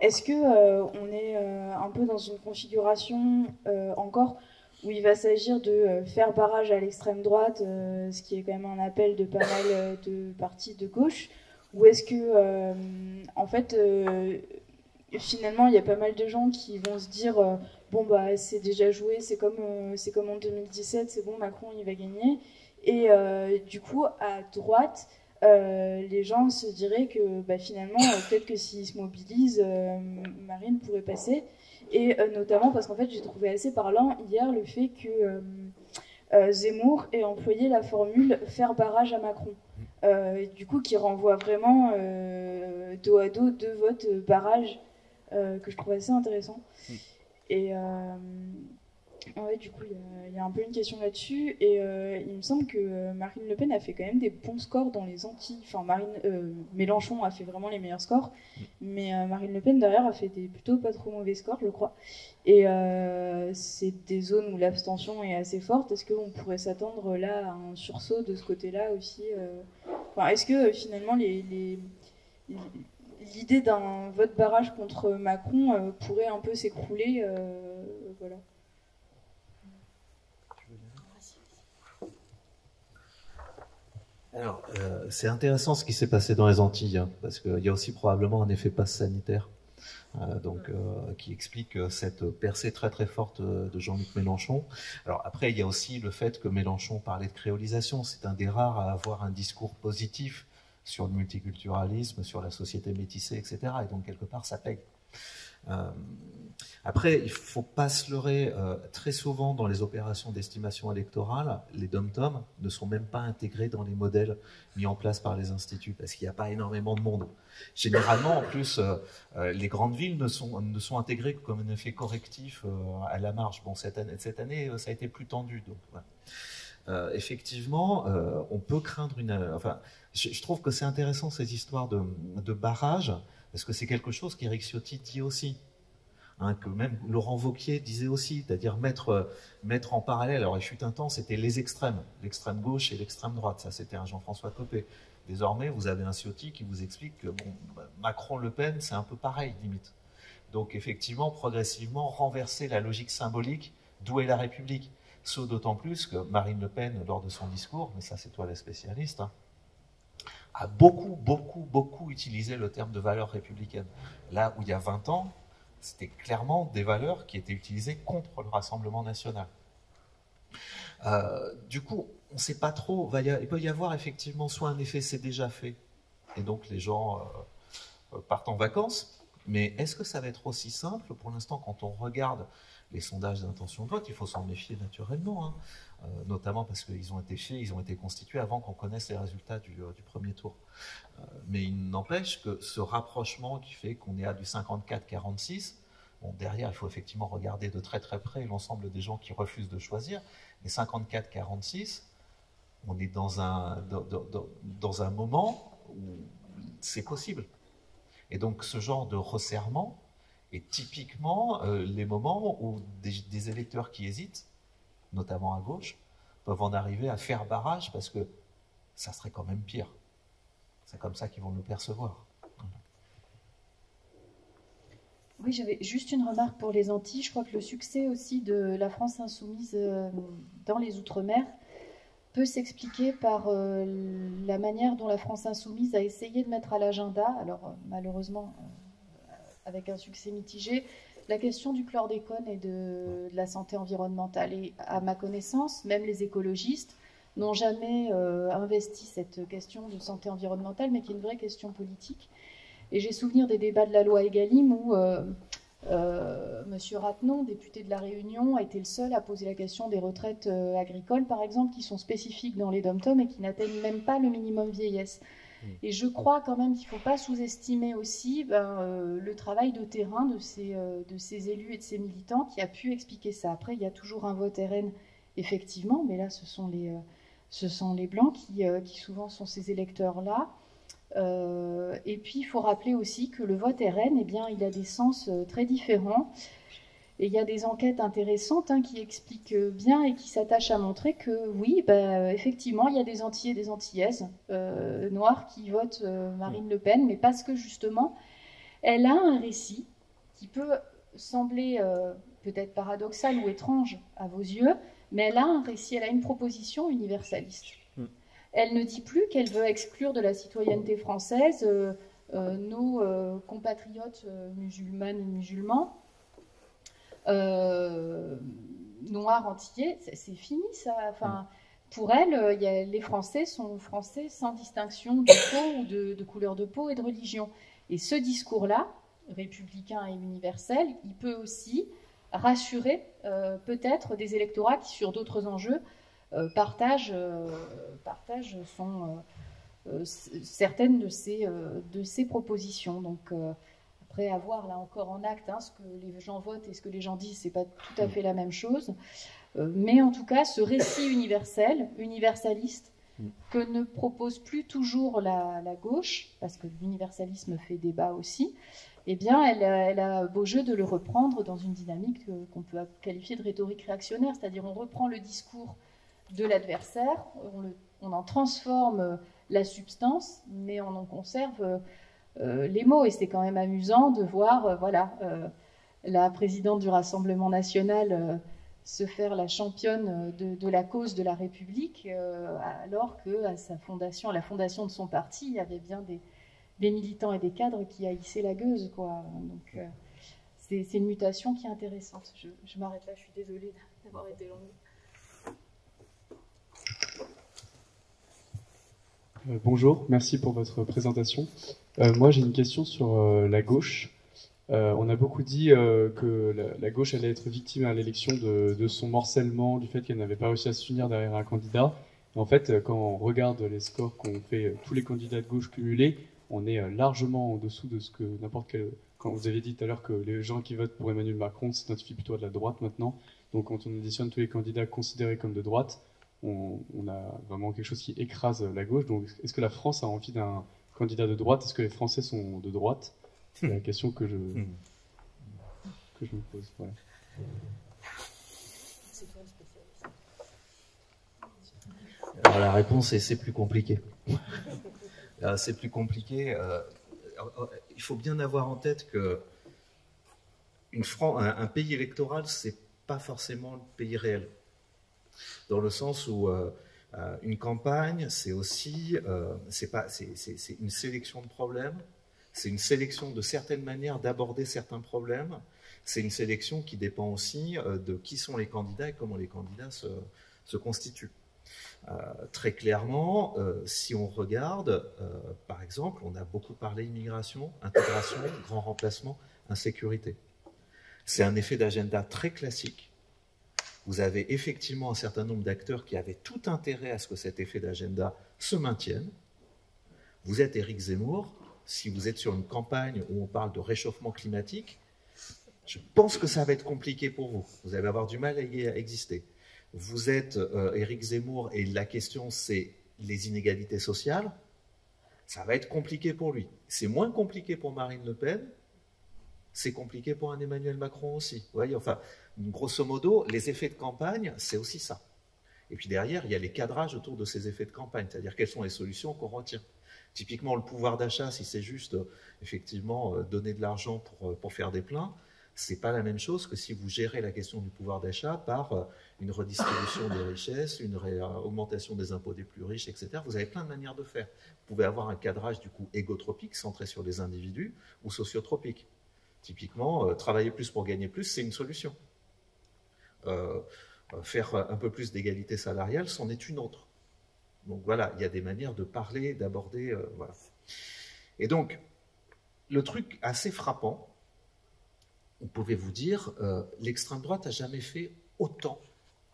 Speaker 4: est-ce que euh, on est un peu dans une configuration encore où il va s'agir de faire barrage à l'extrême droite, ce qui est quand même un appel de pas mal de partis de gauche, ou est-ce que, en fait, finalement, il y a pas mal de gens qui vont se dire euh, bon bah c'est déjà joué, c'est comme euh, c'est comme en 2017, c'est bon Macron il va gagner. Et euh, du coup à droite, les gens se diraient que bah, finalement peut-être que s'ils se mobilisent, Marine pourrait passer. Et notamment parce qu'en fait j'ai trouvé assez parlant hier le fait que Zemmour ait employé la formule faire barrage à Macron. du coup, qui renvoie vraiment dos à dos deux votes barrage que je trouve assez intéressant. Mm. Et euh, ouais, du coup, il y, a un peu une question là-dessus. Et euh, il me semble que Marine Le Pen a fait quand même des bons scores dans les Antilles. Enfin, Marine, Mélenchon a fait vraiment les meilleurs scores. Mm. Mais Marine Le Pen, derrière, a fait des plutôt pas trop mauvais scores, je crois. Et c'est des zones où l'abstention est assez forte. Est-ce qu'on pourrait s'attendre là à un sursaut de ce côté-là aussi enfin, Est-ce que finalement les, les, l'idée d'un vote barrage contre Macron euh, pourrait un peu s'écrouler. Euh, voilà.
Speaker 1: Alors, euh, c'est intéressant ce qui s'est passé dans les Antilles, hein, parce qu'il y a aussi probablement un effet passe sanitaire, donc qui explique cette percée très très forte de Jean-Luc Mélenchon. Alors après, il y a aussi le fait que Mélenchon parlait de créolisation. C'est un des rares à avoir un discours positif sur le multiculturalisme, sur la société métissée, etc. Et donc, quelque part, ça paye. Euh, après, il ne faut pas se leurrer. Euh, très souvent, dans les opérations d'estimation électorale, les dom-toms ne sont même pas intégrés dans les modèles mis en place par les instituts, parce qu'il n'y a pas énormément de monde. Généralement, en plus, euh, les grandes villes ne sont, ne sont intégrées que comme un effet correctif à la marge. Bon, cette année, cette année, ça a été plus tendu. Donc, effectivement, on peut craindre une... je, trouve que c'est intéressant ces histoires de, de barrage, parce que c'est quelque chose qu'Éric Ciotti dit aussi. Hein, que même Laurent Vauquier disait aussi, c'est-à-dire mettre, mettre en parallèle. Alors, il fut un temps, c'était les extrêmes, l'extrême gauche et l'extrême droite. Ça, c'était un Jean-François Copé. Désormais, vous avez un Ciotti qui vous explique que bon, Macron-Le Pen, c'est un peu pareil, limite. Donc, effectivement, progressivement, renverser la logique symbolique d'où est la République. Ce d'autant plus que Marine Le Pen, lors de son discours, mais ça, c'est toi la spécialiste, hein, a beaucoup, beaucoup, beaucoup utilisé le terme de valeur républicaine. Là où il y a 20 ans, c'était clairement des valeurs qui étaient utilisées contre le Rassemblement national. Euh, du coup, on ne sait pas trop. Il peut y avoir effectivement soit un effet c'est déjà fait, et donc les gens euh, euh, partent en vacances, mais est-ce que ça va être aussi simple Pour l'instant, quand on regarde les sondages d'intention de vote, il faut s'en méfier naturellement. Hein. Euh, notamment parce qu'ils ont été faits, ils ont été constitués avant qu'on connaisse les résultats du, euh, premier tour. Euh, mais il n'empêche que ce rapprochement qui fait qu'on est à du 54-46, bon, derrière, il faut effectivement regarder de très très près l'ensemble des gens qui refusent de choisir, mais 54-46, on est dans un, dans, un moment où c'est possible. Et donc ce genre de resserrement est typiquement les moments où des électeurs qui hésitent notamment à gauche, peuvent en arriver à faire barrage parce que ça serait quand même pire. C'est comme ça qu'ils vont nous percevoir.
Speaker 2: Oui, j'avais juste une remarque pour les Antilles. Je crois que le succès aussi de la France insoumise euh, dans les Outre-mer peut s'expliquer par euh, la manière dont la France insoumise a essayé de mettre à l'agenda, alors euh, malheureusement avec un succès mitigé, la question du chlordécone et de, la santé environnementale. Et à ma connaissance, même les écologistes n'ont jamais euh, investi cette question de santé environnementale, mais qui est une vraie question politique. Et j'ai souvenir des débats de la loi Egalim où euh, euh, M. Ratnon, député de la Réunion, a été le seul à poser la question des retraites agricoles, par exemple, qui sont spécifiques dans les dom-toms et qui n'atteignent même pas le minimum vieillesse. Et je crois quand même qu'il ne faut pas sous-estimer aussi ben, euh, le travail de terrain de ces, euh, de ces élus et de ces militants qui a pu expliquer ça. Après, il y a toujours un vote RN, effectivement, mais là, ce sont les, euh, ce sont les Blancs qui, qui souvent sont ces électeurs-là. et puis, il faut rappeler aussi que le vote RN, eh bien, il a des sens très différents. Et il y a des enquêtes intéressantes hein, qui expliquent bien et qui s'attachent à montrer que oui, bah, effectivement, il y a des Antillais et des Antillaises euh, noirs qui votent euh, Marine Le Pen, mais parce que justement, elle a un récit qui peut sembler euh, peut-être paradoxal ou étrange à vos yeux, mais elle a un récit, elle a une proposition universaliste. Hmm. Elle ne dit plus qu'elle veut exclure de la citoyenneté française nos compatriotes musulmanes et musulmans euh, noir antillais, c'est fini ça. Enfin, pour elle, euh, les Français sont Français sans distinction de peau ou de, couleur de peau et de religion. Et ce discours-là, républicain et universel, il peut aussi rassurer euh, peut-être des électorats qui, sur d'autres enjeux, partagent, partagent certaines de ces, de ces propositions. Donc, après, à voir là encore en acte, hein, ce que les gens votent et ce que les gens disent, c'est pas tout à fait la même chose. Euh, mais en tout cas, ce récit universel, universaliste, que ne propose plus toujours la, gauche, parce que l'universalisme fait débat aussi, eh bien, elle, elle, a beau jeu de le reprendre dans une dynamique qu'on peut qualifier de rhétorique réactionnaire, c'est-à-dire on reprend le discours de l'adversaire, on, on, en transforme la substance, mais on en conserve euh, les mots. Et c'est quand même amusant de voir, euh, voilà, euh, la présidente du Rassemblement national se faire la championne de, la cause de la République, alors que à sa fondation, à la fondation de son parti, il y avait bien des, militants et des cadres qui haïssaient la gueuse, quoi. Donc c'est une mutation qui est intéressante. Je, je m'arrête là, je suis désolée d'avoir été longue.
Speaker 5: bonjour, merci pour votre présentation. Euh, moi, j'ai une question sur euh, la gauche. Euh, on a beaucoup dit que la, gauche allait être victime à l'élection de, son morcellement, du fait qu'elle n'avait pas réussi à se unir derrière un candidat. En fait, quand on regarde les scores qu'ont fait tous les candidats de gauche cumulés, on est largement en dessous de ce que n'importe quel. Quand vous avez dit tout à l'heure que les gens qui votent pour Emmanuel Macron s'identifient plutôt à de la droite maintenant. Donc, quand on additionne tous les candidats considérés comme de droite, on a vraiment quelque chose qui écrase la gauche. Donc, est-ce que la France a envie d'un candidat de droite, est-ce que les Français sont de droite C'est la hmm. question que je, hmm. que je me pose.
Speaker 1: Alors la réponse est c'est plus compliqué. Euh, c'est plus compliqué. Euh, il faut bien avoir en tête que une un, pays électoral, c'est pas forcément le pays réel. Dans le sens où euh, euh, une campagne, c'est aussi, euh, pas, c'est, une sélection de problèmes, c'est une sélection de certaines manières d'aborder certains problèmes, c'est une sélection qui dépend aussi euh, de qui sont les candidats et comment les candidats se, se constituent. très clairement, si on regarde, par exemple, on a beaucoup parlé immigration, intégration, grand remplacement, insécurité. C'est un effet d'agenda très classique vous avez effectivement un certain nombre d'acteurs qui avaient tout intérêt à ce que cet effet d'agenda se maintienne. Vous êtes Éric Zemmour, si vous êtes sur une campagne où on parle de réchauffement climatique, je pense que ça va être compliqué pour vous. Vous allez avoir du mal à y exister. Vous êtes euh, Éric Zemmour et la question c'est les inégalités sociales. Ça va être compliqué pour lui. C'est moins compliqué pour Marine Le Pen. C'est compliqué pour un Emmanuel Macron aussi. Vous voyez, enfin, grosso modo, les effets de campagne, c'est aussi ça. Et puis derrière, il y a les cadrages autour de ces effets de campagne, c'est-à-dire quelles sont les solutions qu'on retient. Typiquement, le pouvoir d'achat, si c'est juste effectivement euh, donner de l'argent pour, euh, pour faire des pleins, c'est pas la même chose que si vous gérez la question du pouvoir d'achat par euh, une redistribution des richesses, une augmentation des impôts des plus riches, etc. Vous avez plein de manières de faire. Vous pouvez avoir un cadrage du coup égotropique centré sur les individus ou sociotropique. Typiquement, travailler plus pour gagner plus, c'est une solution. Euh, faire un peu plus d'égalité salariale, c'en est une autre. Donc voilà, il y a des manières de parler, d'aborder. Euh. Et donc, le truc assez frappant, vous pouvez vous dire, euh, l'extrême droite n'a jamais fait autant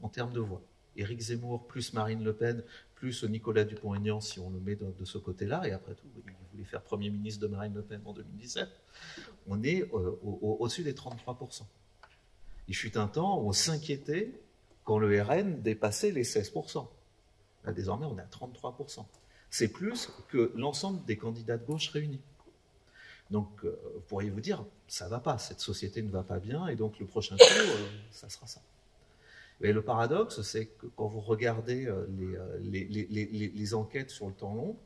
Speaker 1: en termes de voix. Éric Zemmour plus Marine Le Pen plus Nicolas Dupont-Aignan, si on le met de, ce côté-là, et après tout, il voulait faire Premier ministre de Marine Le Pen en 2017, on est au-dessus des 33%. Il fut un temps où on s'inquiétait quand le RN dépassait les 16%. Là, désormais, on est à 33%. C'est plus que l'ensemble des candidats de gauche réunis. Donc, euh, vous pourriez vous dire, ça va pas, cette société ne va pas bien, et donc le prochain coup, euh, ça sera ça. Mais le paradoxe, c'est que quand vous regardez euh, les, enquêtes sur le temps long,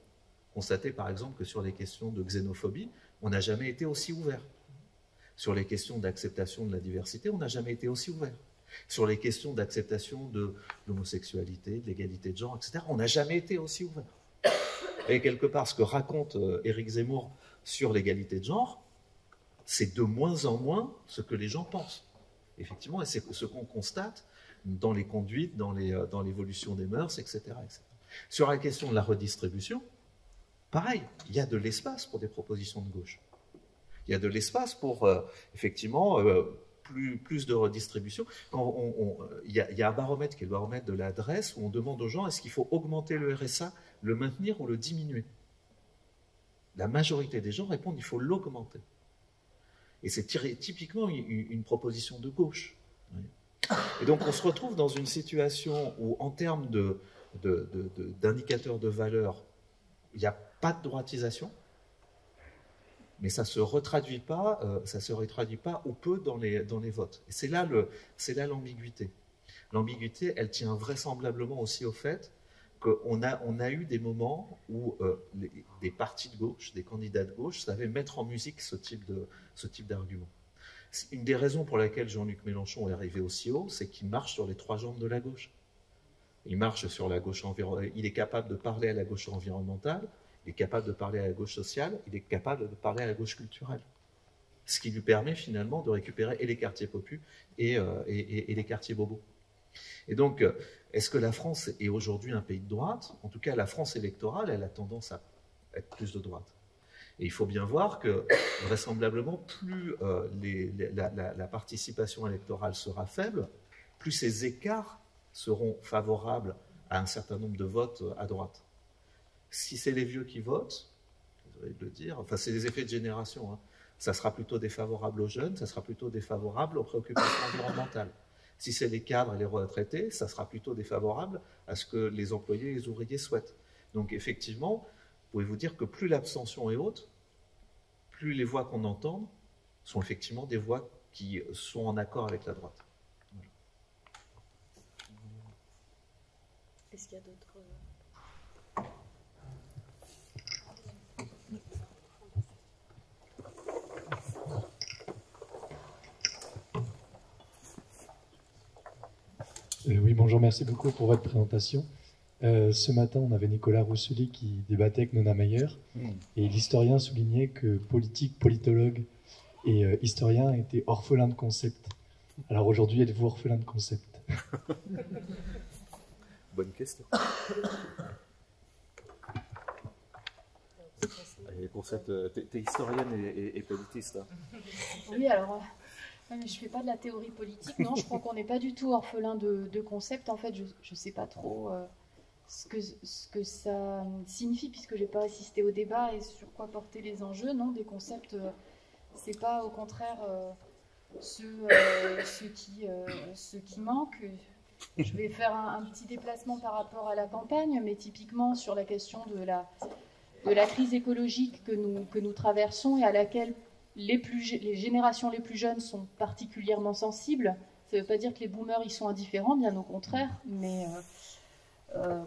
Speaker 1: constatez par exemple que sur les questions de xénophobie, on n'a jamais été aussi ouvert. Sur les questions d'acceptation de la diversité, on n'a jamais été aussi ouvert. Sur les questions d'acceptation de l'homosexualité, de l'égalité de genre, etc., on n'a jamais été aussi ouvert. Et quelque part, ce que raconte Éric Zemmour sur l'égalité de genre, c'est de moins en moins ce que les gens pensent. Effectivement, et c'est ce qu'on constate dans les conduites, dans euh, l'évolution des mœurs, etc., Sur la question de la redistribution, pareil, il y a de l'espace pour des propositions de gauche. Il y a de l'espace pour, euh, effectivement, euh, plus, de redistribution. il, y a, il, un baromètre qui est le baromètre de l'adresse où on demande aux gens est-ce qu'il faut augmenter le RSA, le maintenir ou le diminuer? La majorité des gens répondent qu'il faut l'augmenter. Et c'est typiquement une, proposition de gauche. Et donc on se retrouve dans une situation où, en termes d'indicateurs de, valeur, il n'y a pas de droitisation, mais ça ne se retraduit pas, euh, ça se retraduit pas ou peu dans les, dans les votes. Et c'est là l'ambiguïté. L'ambiguïté, elle tient vraisemblablement aussi au fait qu'on a, on a eu des moments où euh, des partis de gauche, des candidats de gauche, savaient mettre en musique ce type, de, ce type d'argument. Une des raisons pour laquelle Jean-Luc Mélenchon est arrivé aussi haut, c'est qu'il marche sur les trois jambes de la gauche. Il marche sur la gauche environnementale, il est capable de parler à la gauche environnementale, est capable de parler à la gauche sociale, il est capable de parler à la gauche culturelle. Ce qui lui permet finalement de récupérer et les quartiers popus et, euh, les quartiers bobos. Et donc, euh, est-ce que la France est aujourd'hui un pays de droite? En tout cas, la France électorale, elle a tendance à être plus de droite. Et il faut bien voir que, vraisemblablement, plus euh, la, participation électorale sera faible, plus ces écarts seront favorables à un certain nombre de votes à droite. Si c'est les vieux qui votent, désolé de le dire, enfin c'est des effets de génération, hein, ça sera plutôt défavorable aux jeunes, ça sera plutôt défavorable aux préoccupations environnementales. Si c'est les cadres et les retraités, ça sera plutôt défavorable à ce que les employés et les ouvriers souhaitent. Donc effectivement, pouvez-vous dire que plus l'abstention est haute, plus les voix qu'on entend sont effectivement des voix qui sont en accord avec la droite.
Speaker 2: Est-ce qu'il y a d'autres
Speaker 6: oui, bonjour, merci beaucoup pour votre présentation. Euh, ce matin, on avait Nicolas Rousseli qui débattait avec Nona Meyer, hmm. et l'historien soulignait que politique, politologue et euh, historien étaient orphelins de concept. Alors aujourd'hui, êtes-vous orphelin de concept
Speaker 3: Bonne question. Les concepts, t'es historienne et, et, politiste. Hein.
Speaker 2: Oui, alors je ne fais pas de la théorie politique, non, je crois qu'on n'est pas du tout orphelin de, concepts. En fait, je ne sais pas trop euh, ce, que, ça signifie, puisque je n'ai pas assisté au débat et sur quoi porter les enjeux. Non, des concepts, euh, c'est pas au contraire euh, ce, ce, qui, ce qui manque. Je vais faire un, petit déplacement par rapport à la campagne, mais typiquement sur la question de la, de crise écologique que nous traversons et à laquelle les, plus, les générations les plus jeunes sont particulièrement sensibles. Ça ne veut pas dire que les boomers ils sont indifférents, bien au contraire, mais euh, euh,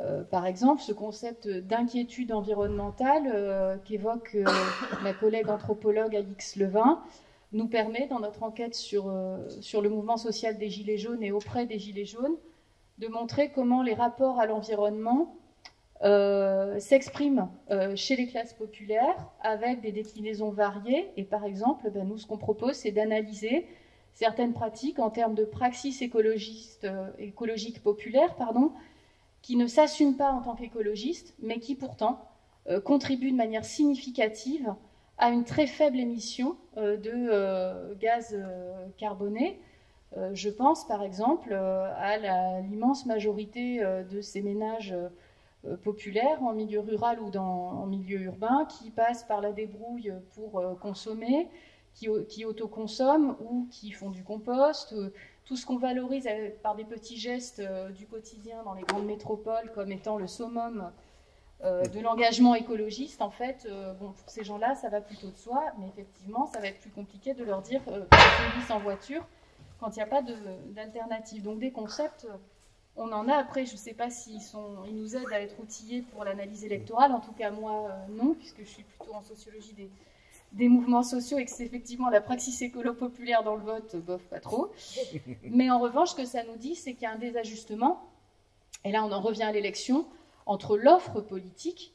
Speaker 2: euh, par exemple, ce concept d'inquiétude environnementale qu'évoque ma collègue anthropologue Alix Levin nous permet, dans notre enquête sur, sur le mouvement social des Gilets jaunes et auprès des Gilets jaunes, de montrer comment les rapports à l'environnement euh, s'exprime euh, chez les classes populaires avec des déclinaisons variées. Et par exemple, ben, nous, ce qu'on propose, c'est d'analyser certaines pratiques en termes de praxis écologiste, euh, écologique populaire, pardon, qui ne s'assument pas en tant qu'écologistes, mais qui pourtant contribuent de manière significative à une très faible émission de gaz carbonés. je pense par exemple à l'immense majorité de ces ménages euh, populaires en milieu rural ou dans, en milieu urbain qui passent par la débrouille pour euh, consommer, qui, qui autoconsomment ou qui font du compost. Euh, tout ce qu'on valorise par des petits gestes du quotidien dans les grandes métropoles comme étant le summum de l'engagement écologiste, en fait, bon, pour ces gens-là, ça va plutôt de soi, mais effectivement, ça va être plus compliqué de leur dire euh, police en voiture quand il n'y a pas d'alternative. Donc des concepts, on en a. Après, je ne sais pas s'ils ils nous aident à être outillés pour l'analyse électorale. En tout cas, moi, non, puisque je suis plutôt en sociologie des, des mouvements sociaux et que c'est effectivement la praxis écolo-populaire dans le vote, bof, pas trop. Mais en revanche, ce que ça nous dit, c'est qu'il y a un désajustement, et là on en revient à l'élection, entre l'offre politique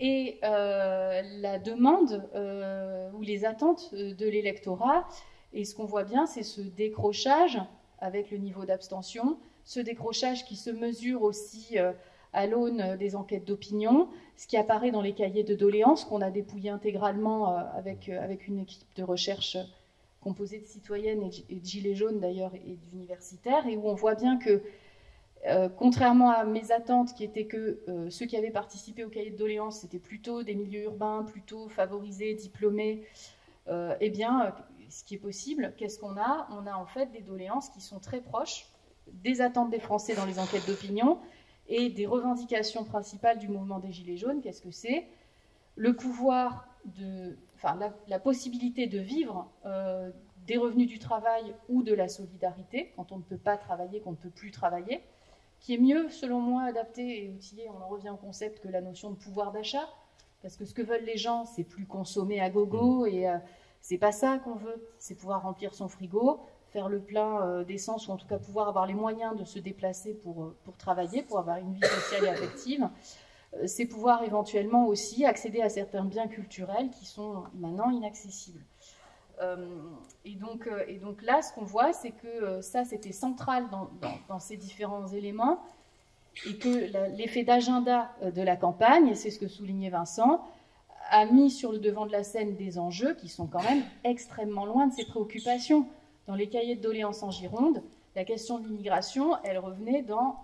Speaker 2: et euh, la demande euh, ou les attentes de l'électorat. Et ce qu'on voit bien, c'est ce décrochage avec le niveau d'abstention, ce décrochage qui se mesure aussi euh, à l'aune des enquêtes d'opinion, ce qui apparaît dans les cahiers de doléances qu'on a dépouillés intégralement euh, avec, euh, avec une équipe de recherche composée de citoyennes et de gilets jaunes d'ailleurs et d'universitaires, et où on voit bien que, contrairement à mes attentes qui étaient que ceux qui avaient participé au cahier de doléances, c'était plutôt des milieux urbains, plutôt favorisés, diplômés, eh bien, ce qui est possible, qu'est-ce qu'on a? On a en fait des doléances qui sont très proches des attentes des Français dans les enquêtes d'opinion, et des revendications principales du mouvement des Gilets jaunes. Qu'est-ce que c'est? Le pouvoir de, enfin, la, possibilité de vivre euh, des revenus du travail ou de la solidarité quand on ne peut pas travailler, qu'on ne peut plus travailler, qui est mieux, selon moi, adapté et outillé. On en revient au concept que la notion de pouvoir d'achat, parce que ce que veulent les gens, c'est plus consommer à gogo mmh. et euh, c'est pas ça qu'on veut. C'est pouvoir remplir son frigo, faire le plein euh, d'essence ou en tout cas pouvoir avoir les moyens de se déplacer pour, euh, pour travailler, pour avoir une vie sociale et affective, euh, c'est pouvoir éventuellement aussi accéder à certains biens culturels qui sont maintenant inaccessibles. et, donc, et donc là, ce qu'on voit, c'est que ça, c'était central dans, dans, ces différents éléments et que l'effet d'agenda de la campagne, et c'est ce que soulignait Vincent, a mis sur le devant de la scène des enjeux qui sont quand même extrêmement loin de ses préoccupations. Dans les cahiers de doléances en Gironde, la question de l'immigration, elle revenait dans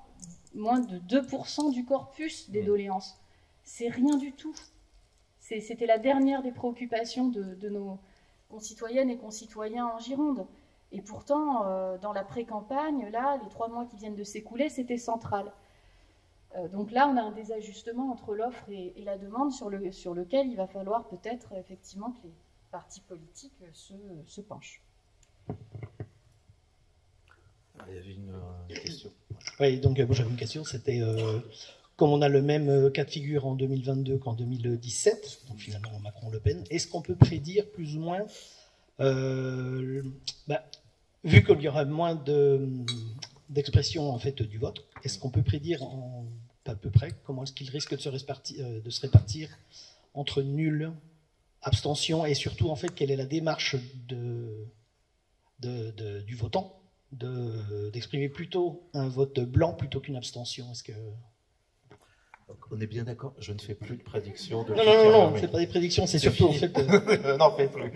Speaker 2: moins de 2% du corpus des doléances. C'est rien du tout. C'était la dernière des préoccupations de, nos concitoyennes et concitoyens en Gironde. Et pourtant, euh, dans la pré-campagne, là, les trois mois qui viennent de s'écouler, c'était central. Euh, donc là, on a un désajustement entre l'offre et, la demande sur, le, sur lequel il va falloir peut-être effectivement que les partis politiques se penchent.
Speaker 1: Ah, il y avait une, euh, question.
Speaker 7: Oui, donc euh, j'avais une question, c'était euh, comme on a le même cas de figure en 2022 qu'en 2017, donc finalement Macron-Le Pen, est-ce qu'on peut prédire plus ou moins, bah, vu qu'il y aura moins d'expression en fait du vote, est-ce qu'on peut prédire en, à peu près comment est-ce qu'il risque de se, répartir, de se répartir entre nul, abstention et surtout en fait quelle est la démarche de de, du votant d'exprimer plutôt un vote blanc plutôt qu'une abstention. Est-ce que
Speaker 1: on est bien d'accord, je ne fais plus de prédictions. De
Speaker 7: non, non, non, non, c'est pas des prédictions, c'est surtout en fait.
Speaker 1: non, fais plus.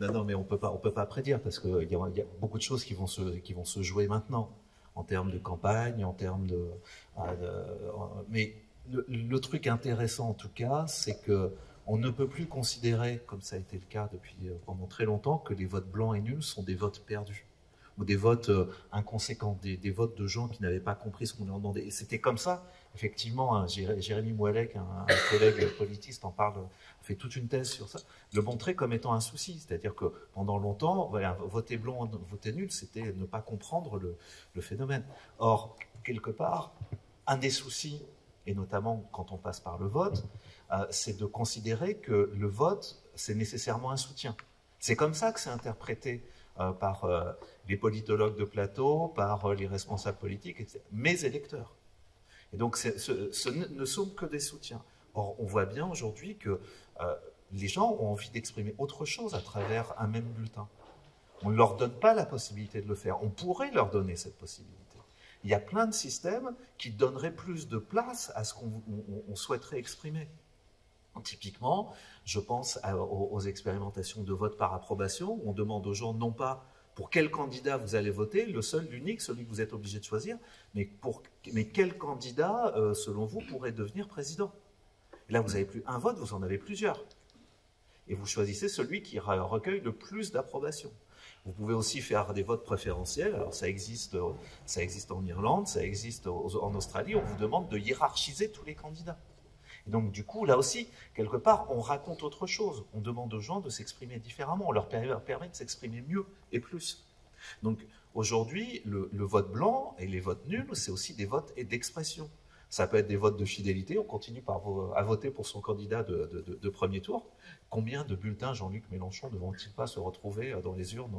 Speaker 1: Non, non, mais on peut pas, on peut pas prédire parce qu'il y, y, a beaucoup de choses qui vont se, qui vont se jouer maintenant en termes de campagne, en termes de. Ah, mais le, le, truc intéressant en tout cas, c'est que on ne peut plus considérer, comme ça a été le cas depuis euh, pendant très longtemps, que les votes blancs et nuls sont des votes perdus ou des votes euh, inconséquents, des, votes de gens qui n'avaient pas compris ce qu'on leur demandait. Et c'était comme ça, effectivement, Jérémy Mouelec, un, collègue politiste, en parle, fait toute une thèse sur ça, le montrer comme étant un souci. C'est-à-dire que pendant longtemps, voter blanc, voter nul, c'était ne pas comprendre le, le phénomène. Or, quelque part, un des soucis, et notamment quand on passe par le vote, c'est de considérer que le vote, c'est nécessairement un soutien. C'est comme ça que c'est interprété euh, par euh, les politologues de plateau, par les responsables politiques, mes électeurs. Et donc, ce, ne sont que des soutiens. Or, on voit bien aujourd'hui que les gens ont envie d'exprimer autre chose à travers un même bulletin. On ne leur donne pas la possibilité de le faire. On pourrait leur donner cette possibilité. Il y a plein de systèmes qui donneraient plus de place à ce qu'on souhaiterait exprimer. Typiquement, je pense aux, expérimentations de vote par approbation, où on demande aux gens non pas pour quel candidat vous allez voter, le seul, l'unique, celui que vous êtes obligé de choisir, mais, pour, mais quel candidat, euh, selon vous, pourrait devenir président. Là, vous n'avez plus un vote, vous en avez plusieurs. Et vous choisissez celui qui recueille le plus d'approbation. Vous pouvez aussi faire des votes préférentiels. Alors ça existe, ça existe en Irlande, ça existe en Australie. On vous demande de hiérarchiser tous les candidats. Donc, du coup, là aussi, quelque part, on raconte autre chose. On demande aux gens de s'exprimer différemment. On leur permet de s'exprimer mieux et plus. Donc, aujourd'hui, le, vote blanc et les votes nuls, c'est aussi des votes et d'expression. Ça peut être des votes de fidélité. On continue à voter pour son candidat de, premier tour. Combien de bulletins Jean-Luc Mélenchon ne vont-ils pas se retrouver dans les urnes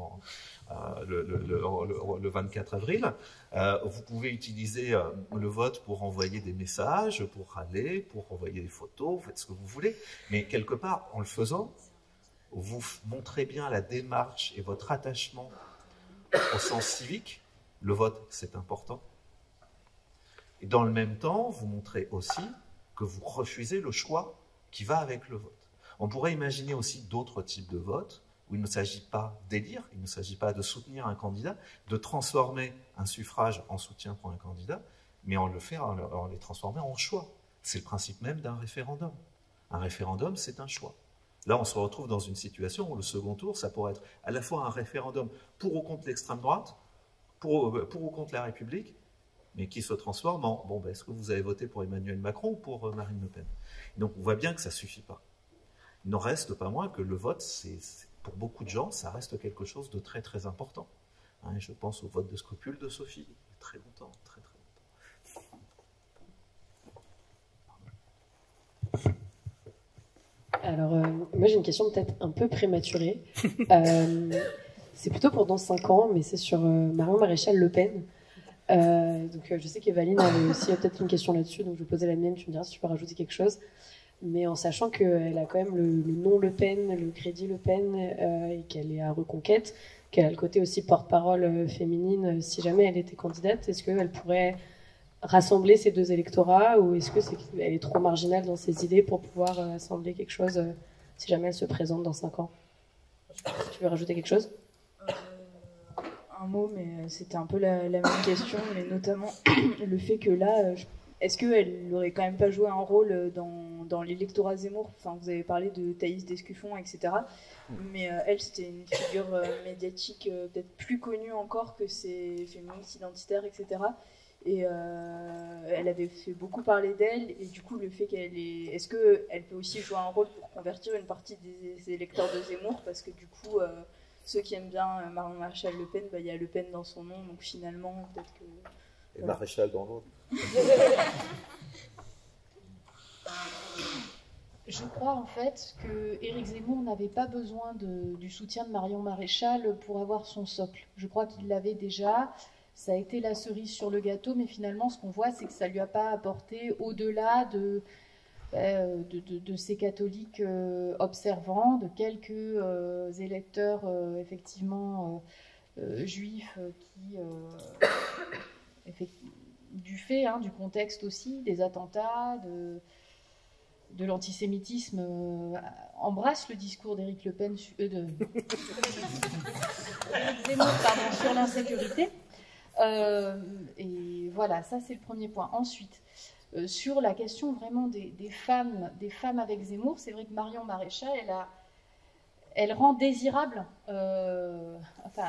Speaker 1: euh, le, 24 avril? Euh, Vous pouvez utiliser euh, le vote pour envoyer des messages, pour râler, pour envoyer des photos, vous faites ce que vous voulez. Mais quelque part, en le faisant, vous montrez bien la démarche et votre attachement au sens civique. Le vote, c'est important. Et dans le même temps, vous montrez aussi que vous refusez le choix qui va avec le vote. On pourrait imaginer aussi d'autres types de votes où il ne s'agit pas d'élire, il ne s'agit pas de soutenir un candidat, de transformer un suffrage en soutien pour un candidat, mais en le faire, en les transformer en choix. C'est le principe même d'un référendum. Un référendum, c'est un choix. Là, on se retrouve dans une situation où le second tour, ça pourrait être à la fois un référendum pour ou contre l'extrême droite, pour, pour ou contre la République, mais qui se transforme en bon, ben, est-ce que vous avez voté pour Emmanuel Macron ou pour euh, Marine Le Pen? Donc on voit bien que ça ne suffit pas. Il n'en reste pas moins que le vote, c'est, pour beaucoup de gens, ça reste quelque chose de très très important. Hein, je pense au vote de scrupule de Sophie, très longtemps, très très
Speaker 8: longtemps. Alors, euh, moi j'ai une question peut-être un peu prématurée. Euh, c'est plutôt pour dans 5 ans, mais c'est sur Marion Maréchal Le Pen. Euh, donc, euh, je sais qu'Evaline avait aussi peut-être une question là-dessus, donc je vais poser la mienne. Tu me diras si tu peux rajouter quelque chose. Mais en sachant qu'elle a quand même le, nom Le Pen, le crédit Le Pen, euh, et qu'elle est à Reconquête, qu'elle a le côté aussi porte-parole féminine, si jamais elle était candidate, est-ce qu'elle pourrait rassembler ces deux électorats ou est-ce que qu'elle est trop marginale dans ses idées pour pouvoir assembler quelque chose si jamais elle se présente dans 5 ans? Tu veux rajouter quelque chose?
Speaker 4: Un mot, mais euh, c'était un peu la, même question, mais notamment le fait que là, euh, est-ce qu'elle n'aurait quand même pas joué un rôle euh, dans, dans l'électorat Zemmour? Enfin, vous avez parlé de Thaïs Descuffon, etc. Mais elle, c'était une figure médiatique peut-être plus connue encore que ses féministes identitaires, etc. Et elle avait fait beaucoup parler d'elle, et du coup, le fait qu'elle est. Est-ce qu'elle peut aussi jouer un rôle pour convertir une partie des, électeurs de Zemmour? Parce que du coup ceux qui aiment bien euh, Marion Maréchal Le Pen, bah, il y a Le Pen dans son nom, donc finalement, peut-être que.
Speaker 3: Et Maréchal dans l'autre.
Speaker 2: Je crois en fait que Éric Zemmour n'avait pas besoin du soutien de Marion Maréchal pour avoir son socle. Je crois qu'il l'avait déjà. Ça a été la cerise sur le gâteau, mais finalement, ce qu'on voit, c'est que ça lui a pas apporté au-delà de euh, ces catholiques euh, observants, de quelques euh, électeurs effectivement juifs qui, du fait hein, du contexte aussi, des attentats, de, de l'antisémitisme, embrassent le discours d'Éric Le Pen de, pardon, sur l'insécurité. et voilà, ça c'est le premier point. Ensuite, euh, sur la question vraiment des, femmes, des femmes avec Zemmour, c'est vrai que Marion Maréchal, elle, a, elle rend désirable. Euh, enfin,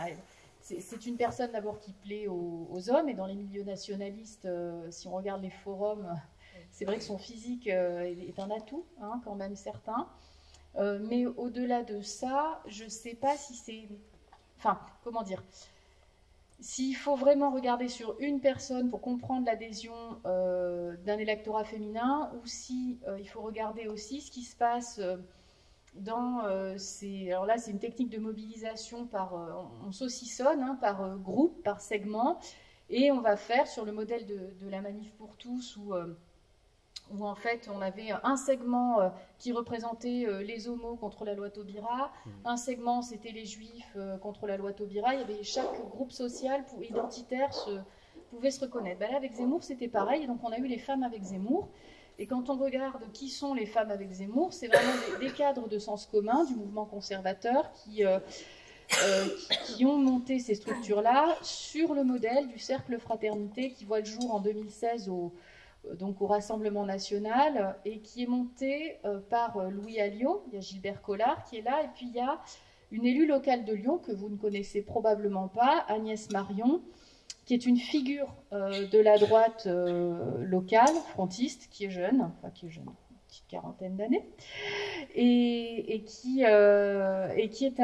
Speaker 2: c'est une personne d'abord qui plaît aux, hommes et dans les milieux nationalistes, euh, si on regarde les forums, c'est vrai que son physique est un atout, hein, quand même certain. mais au-delà de ça, je ne sais pas si c'est. Enfin, comment dire s'il faut vraiment regarder sur une personne pour comprendre l'adhésion euh, d'un électorat féminin, ou si euh, il faut regarder aussi ce qui se passe euh, ces... Alors là, c'est une technique de mobilisation par... on, saucissonne hein, par groupe, par segment, et on va faire sur le modèle de, de la manif pour tous, où où en fait on avait un segment euh, qui représentait euh, les homos contre la loi Taubira, mmh. un segment c'était les juifs euh, contre la loi Taubira, il y avait chaque groupe social pour, identitaire se, pouvait se reconnaître. Ben là avec Zemmour c'était pareil, donc on a eu les femmes avec Zemmour, et quand on regarde qui sont les femmes avec Zemmour, c'est vraiment des, cadres de sens commun du mouvement conservateur qui... qui, ont monté ces structures-là sur le modèle du cercle fraternité qui voit le jour en 2016 au, euh, donc au Rassemblement national et qui est monté euh, par euh, Louis Alliot. Il y a Gilbert Collard qui est là et puis il y a une élue locale de Lyon que vous ne connaissez probablement pas, Agnès Marion, qui est une figure de la droite locale, frontiste, qui est jeune, enfin qui est jeune, petite quarantaine d'années, et, qui, et qui est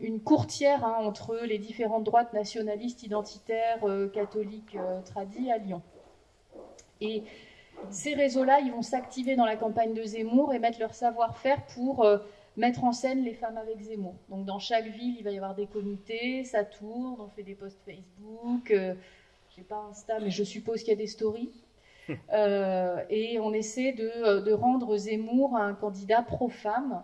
Speaker 2: une, courtière hein, entre les différentes droites nationalistes, identitaires, catholiques, tradies à Lyon. Et ces réseaux-là, ils vont s'activer dans la campagne de Zemmour et mettre leur savoir-faire pour mettre en scène les femmes avec Zemmour. Donc dans chaque ville, il va y avoir des comités, ça tourne, on fait des posts Facebook, euh, j'ai pas Insta, mais je suppose qu'il y a des stories. Euh, et on essaie de, euh, de, rendre Zemmour un candidat pro-femme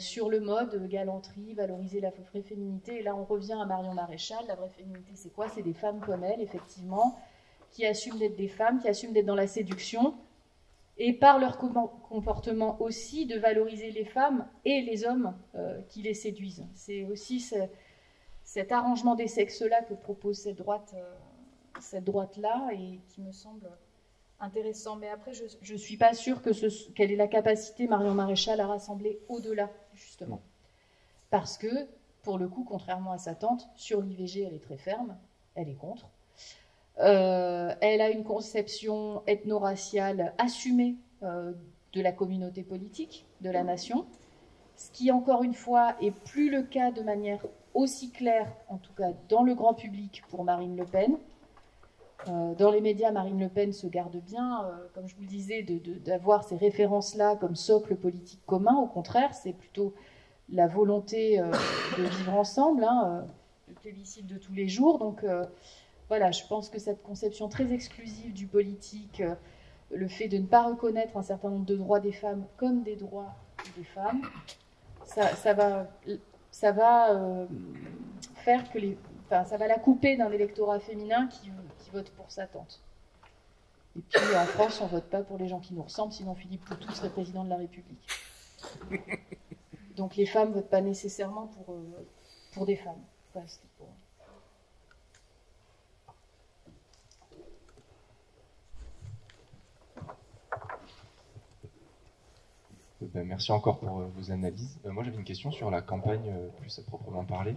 Speaker 2: sur le mode galanterie, valoriser la vraie féminité. Et là, on revient à Marion Maréchal. La vraie féminité, c'est quoi? C'est des femmes comme elle, effectivement, qui assument d'être des femmes, qui assument d'être dans la séduction, et par leur comportement aussi de valoriser les femmes et les hommes euh, qui les séduisent. C'est aussi cet arrangement des sexes-là que propose cette droite, euh, cette droite-là et qui me semble intéressant. Mais après, je ne suis pas sûre quelle est la capacité Marion Maréchal à rassembler au-delà, justement. Parce que, pour le coup, contrairement à sa tante, sur l'IVG, elle est très ferme, elle est contre. Euh, elle a une conception ethno-raciale assumée euh, de la communauté politique, de la nation, ce qui, encore une fois, est plus le cas de manière aussi claire, en tout cas dans le grand public, pour Marine Le Pen. Euh, dans les médias, Marine Le Pen se garde bien, comme je vous le disais, d'avoir ces références-là comme socle politique commun. Au contraire, c'est plutôt la volonté de vivre ensemble, hein, le plébiscite de tous les jours. Donc, voilà, je pense que cette conception très exclusive du politique, euh, le fait de ne pas reconnaître un certain nombre de droits des femmes comme des droits des femmes, ça, va, ça va euh, faire que les, enfin, ça va la couper d'un électorat féminin qui, vote pour sa tante. Et puis en France, on vote pas pour les gens qui nous ressemblent, sinon Philippe Poutou serait président de la République. Donc les femmes votent pas nécessairement pour, euh, pour des femmes.
Speaker 9: Ben, merci encore pour euh, vos analyses. Euh, moi, j'avais une question sur la campagne euh, plus à proprement parler,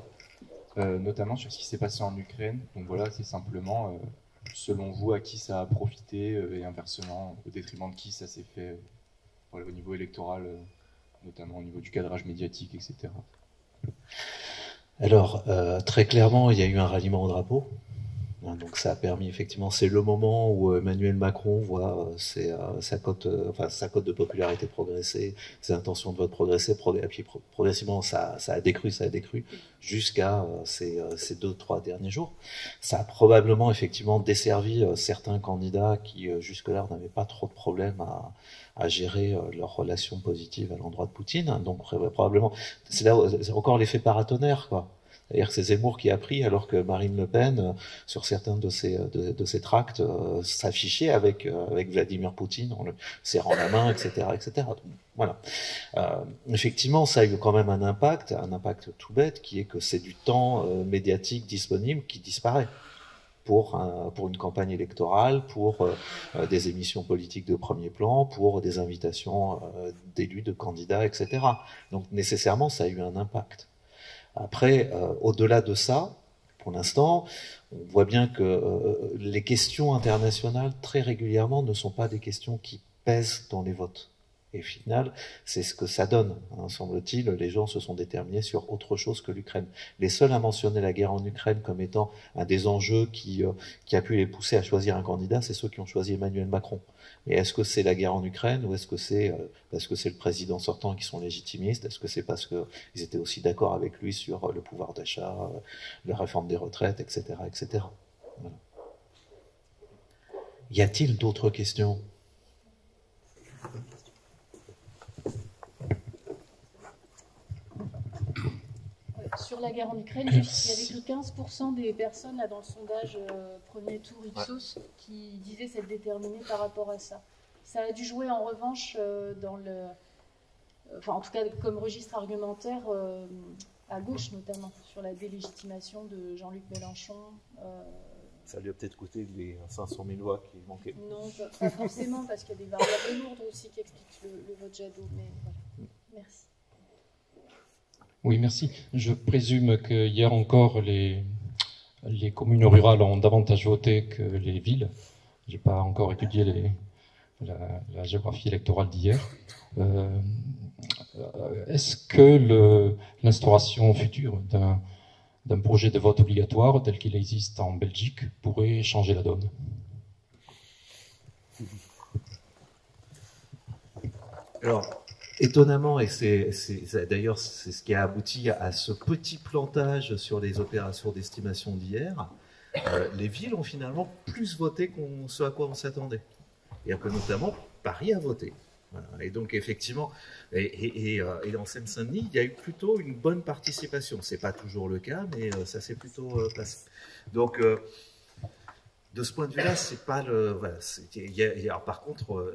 Speaker 9: notamment sur ce qui s'est passé en Ukraine. Donc voilà, c'est simplement, selon vous, à qui ça a profité et inversement, au détriment de qui ça s'est fait au niveau électoral, notamment au niveau du cadrage médiatique, etc.
Speaker 1: Alors, très clairement, il y a eu un ralliement au drapeau. Hein, donc ça a permis effectivement, c'est le moment où Emmanuel Macron voit euh, euh, sa cote, euh, enfin sa cote de popularité progresser, ses intentions de vote progresser, et puis progressivement ça, a décru, ça a décru jusqu'à ces, ces deux trois derniers jours. Ça a probablement effectivement desservi certains candidats qui jusque-là n'avaient pas trop de problèmes à, à gérer leurs relations positives à l'endroit de Poutine. Donc probablement, c'est là encore l'effet paratonnerre quoi. C'est Zemmour qui a pris, alors que Marine Le Pen, euh, sur certains de ses, ses tracts, euh, s'affichait avec, euh, avec Vladimir Poutine, en le serrant la main, etc. etc. voilà. effectivement, ça a eu quand même un impact, un impact tout bête, qui est que c'est du temps médiatique disponible qui disparaît pour, pour une campagne électorale, pour des émissions politiques de premier plan, pour des invitations d'élus, de candidats, etc. Donc nécessairement, ça a eu un impact. Après, euh, au-delà de ça, pour l'instant, on voit bien que euh, les questions internationales, très régulièrement, ne sont pas des questions qui pèsent dans les votes. Et final, c'est ce que ça donne. Hein, semble-t-il, les gens se sont déterminés sur autre chose que l'Ukraine. Les seuls à mentionner la guerre en Ukraine comme étant un des enjeux qui, euh, a pu les pousser à choisir un candidat, c'est ceux qui ont choisi Emmanuel Macron. Mais est-ce que c'est la guerre en Ukraine ou est-ce que c'est euh, parce que c'est le président sortant qui sont légitimistes? Est-ce que c'est parce qu'ils étaient aussi d'accord avec lui sur euh, le pouvoir d'achat, la réforme des retraites, etc., etc. Y a-t-il d'autres questions?
Speaker 2: Sur la guerre en Ukraine, il n'y avait que 15% des personnes là, dans le sondage euh, premier tour Ipsos qui disaient s'être déterminées par rapport à ça. Ça a dû jouer en revanche euh, dans le. Enfin, en tout cas, comme registre argumentaire, euh, à gauche notamment, sur la délégitimation de Jean-Luc Mélenchon.
Speaker 1: ça lui a peut-être coûté les 500 000 voix qui manquaient.
Speaker 2: Non, pas, forcément, parce qu'il y a des variables lourdes aussi qui expliquent le, vote Jadot. Mais voilà. Merci.
Speaker 10: Oui, merci. Je présume que hier encore, les, communes rurales ont davantage voté que les villes. J'ai pas encore étudié la, géographie électorale d'hier. Euh, est-ce que l'instauration future d'un projet de vote obligatoire tel qu'il existe en Belgique pourrait changer la donne?
Speaker 1: Alors, étonnamment, et c'est d'ailleurs c'est ce qui a abouti à ce petit plantage sur les opérations d'estimation d'hier, euh, les villes ont finalement plus voté qu'on ce à quoi on s'attendait. Et que notamment Paris a voté. Et donc effectivement, et, et, euh, en Seine-Saint-Denis, il y a eu plutôt une bonne participation. C'est pas toujours le cas, mais euh, ça s'est plutôt passé. Donc de ce point de vue-là, c'est pas le. Alors, par contre,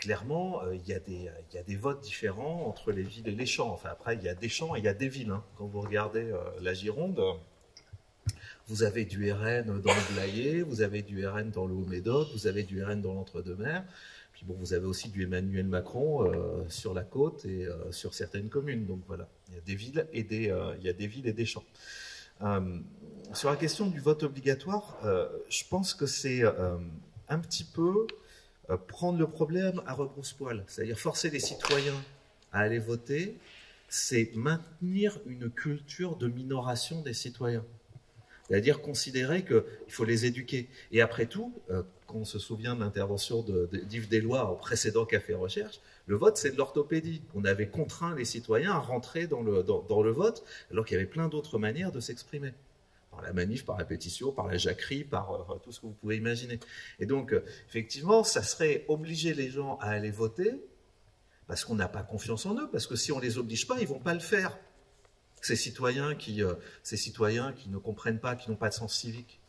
Speaker 1: clairement, il y, a des, il y a des votes différents entre les villes et les champs. Enfin, après, il y a des champs et il y a des villes. Hein. Quand vous regardez la Gironde, vous avez du RN dans le Blayais, vous avez du RN dans le Haut-Médoc, vous avez du RN dans l'Entre-deux-Mers. Puis bon, vous avez aussi du Emmanuel Macron euh, sur la côte et euh, sur certaines communes. Donc voilà, il y a des villes et des, euh, il y a des, villes et des champs. sur la question du vote obligatoire, je pense que c'est un petit peu prendre le problème à rebrousse-poil. C'est-à-dire forcer les citoyens à aller voter, c'est maintenir une culture de minoration des citoyens. C'est-à-dire considérer qu'il faut les éduquer. Et après tout, euh, quand on se souvient de l'intervention d'Yves au précédent Café Recherche, le vote, c'est de l'orthopédie. On avait contraint les citoyens à rentrer dans, le vote, alors qu'il y avait plein d'autres manières de s'exprimer. Par la manif, par la pétition, par la jacquerie, par euh, tout ce que vous pouvez imaginer. Et donc, euh, effectivement, ça serait obliger les gens à aller voter, parce qu'on n'a pas confiance en eux, parce que si on ne les oblige pas, ils ne vont pas le faire ces citoyens qui, euh, ces citoyens qui ne comprennent pas, qui n'ont pas de sens civique.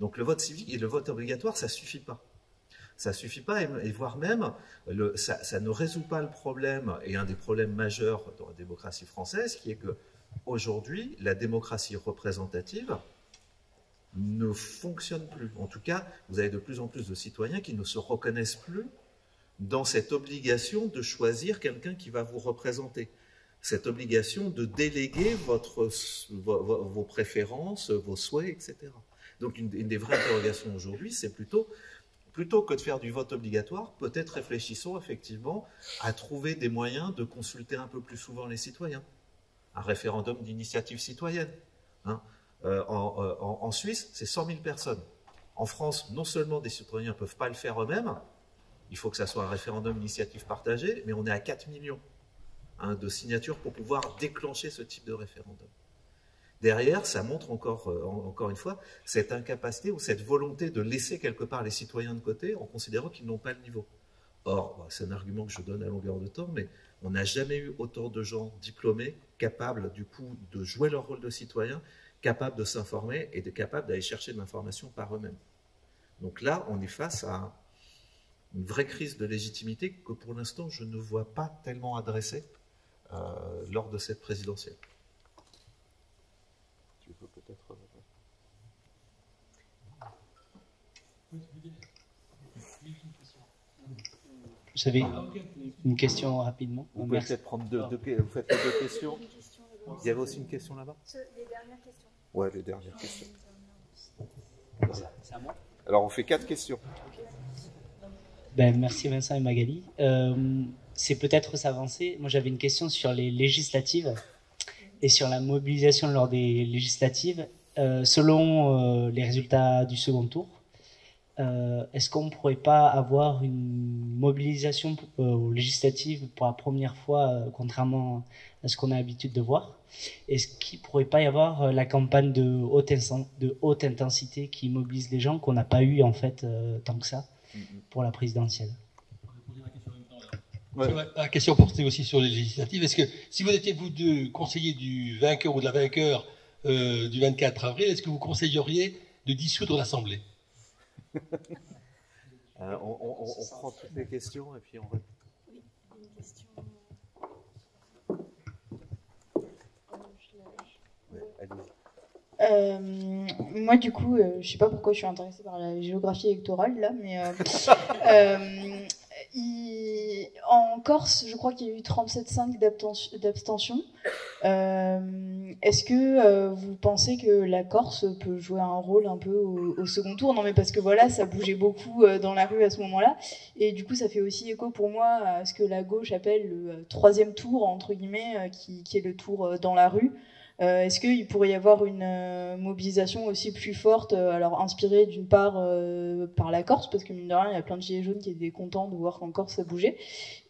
Speaker 1: Donc le vote civique et le vote obligatoire, ça suffit pas. Ça suffit pas, et, voire même, ça, ne résout pas le problème, et un des problèmes majeurs dans la démocratie française, qui est que aujourd'hui, la démocratie représentative ne fonctionne plus. En tout cas, vous avez de plus en plus de citoyens qui ne se reconnaissent plus dans cette obligation de choisir quelqu'un qui va vous représenter cette obligation de déléguer vos, préférences, vos souhaits, etc. Donc une, des vraies interrogations aujourd'hui, c'est plutôt, plutôt que de faire du vote obligatoire, peut-être réfléchissons effectivement à trouver des moyens de consulter un peu plus souvent les citoyens. Un référendum d'initiative citoyenne. Hein. Euh, en, euh, en, Suisse, c'est 100 000 personnes. En France, non seulement des citoyens ne peuvent pas le faire eux-mêmes, il faut que ça soit un référendum d'initiative partagée, mais on est à 4 millions. Hein, de signatures pour pouvoir déclencher ce type de référendum. Derrière, ça montre encore, euh, encore une fois cette incapacité ou cette volonté de laisser quelque part les citoyens de côté en considérant qu'ils n'ont pas le niveau. Or, bah, c'est un argument que je donne à longueur de temps, mais on n'a jamais eu autant de gens diplômés capables du coup de jouer leur rôle de citoyen, capables de s'informer et de, capables d'aller chercher de l'information par eux-mêmes. Donc là, on est face à une vraie crise de légitimité que pour l'instant je ne vois pas tellement adressée euh, lors de cette présidentielle. Tu peux peut-être.
Speaker 11: Vous avez une question rapidement
Speaker 1: Vous pouvez peut-être prendre deux, vous faites deux questions. Il y avait aussi une question là-bas?
Speaker 12: Les dernières questions.
Speaker 1: Ouais, les dernières questions.
Speaker 11: C'est à moi
Speaker 1: Alors on fait quatre questions.
Speaker 11: Ben, merci Vincent et Magali. Euh, c'est peut-être s'avancer. Moi, j'avais une question sur les législatives et sur la mobilisation lors des législatives. Euh, selon euh, les résultats du second tour, euh, est-ce qu'on ne pourrait pas avoir une mobilisation aux législatives pour la première fois, contrairement à ce qu'on a l'habitude de voir? Est-ce qu'il ne pourrait pas y avoir la campagne de haute, de haute intensité qui mobilise les gens qu'on n'a pas eu en fait tant que ça pour la présidentielle?
Speaker 13: La question portait aussi sur les législatives. Est-ce que si vous étiez vous deux conseiller du vainqueur ou de la vainqueur euh, du 24 avril, est-ce que vous conseilleriez de dissoudre l'Assemblée?
Speaker 1: Euh, on, prend toutes les questions et puis on va. Oui, une question.
Speaker 4: Euh, moi, du coup, je sais pas pourquoi je suis intéressée par la géographie électorale là, mais en Corse, je crois qu'il y a eu 37,5 d'abstention. Euh, est-ce que euh, vous pensez que la Corse peut jouer un rôle un peu au, second tour? Non, mais parce que voilà, ça bougeait beaucoup dans la rue à ce moment-là. Et du coup, ça fait aussi écho pour moi à ce que la gauche appelle le troisième tour, entre guillemets, qui est le tour dans la rue. Euh, est-ce qu'il pourrait y avoir une euh, mobilisation aussi plus forte, euh, alors inspirée d'une part par la Corse, parce que mine de rien, il y a plein de gilets jaunes qui étaient contents de voir qu'en Corse ça bougeait,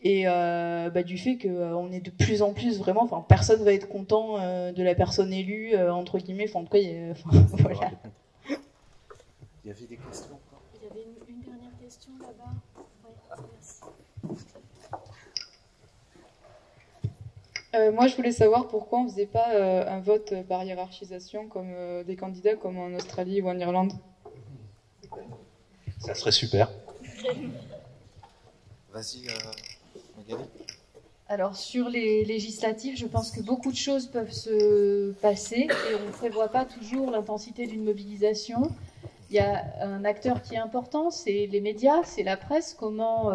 Speaker 4: et bah, du fait qu'on est de plus en plus vraiment, enfin personne va être content de la personne élue entre guillemets, enfin en tout cas, voilà.
Speaker 3: Il y avait des questions.
Speaker 2: Il y avait une, dernière question là-bas. merci.
Speaker 12: Euh, moi, je voulais savoir pourquoi on ne faisait pas euh, un vote par hiérarchisation comme euh, des candidats comme en Australie ou en Irlande.
Speaker 1: Ça serait super.
Speaker 3: Vas-y, Magali.
Speaker 2: Alors sur les législatives, je pense que beaucoup de choses peuvent se passer et on ne prévoit pas toujours l'intensité d'une mobilisation. Il y a un acteur qui est important, c'est les médias, c'est la presse. Comment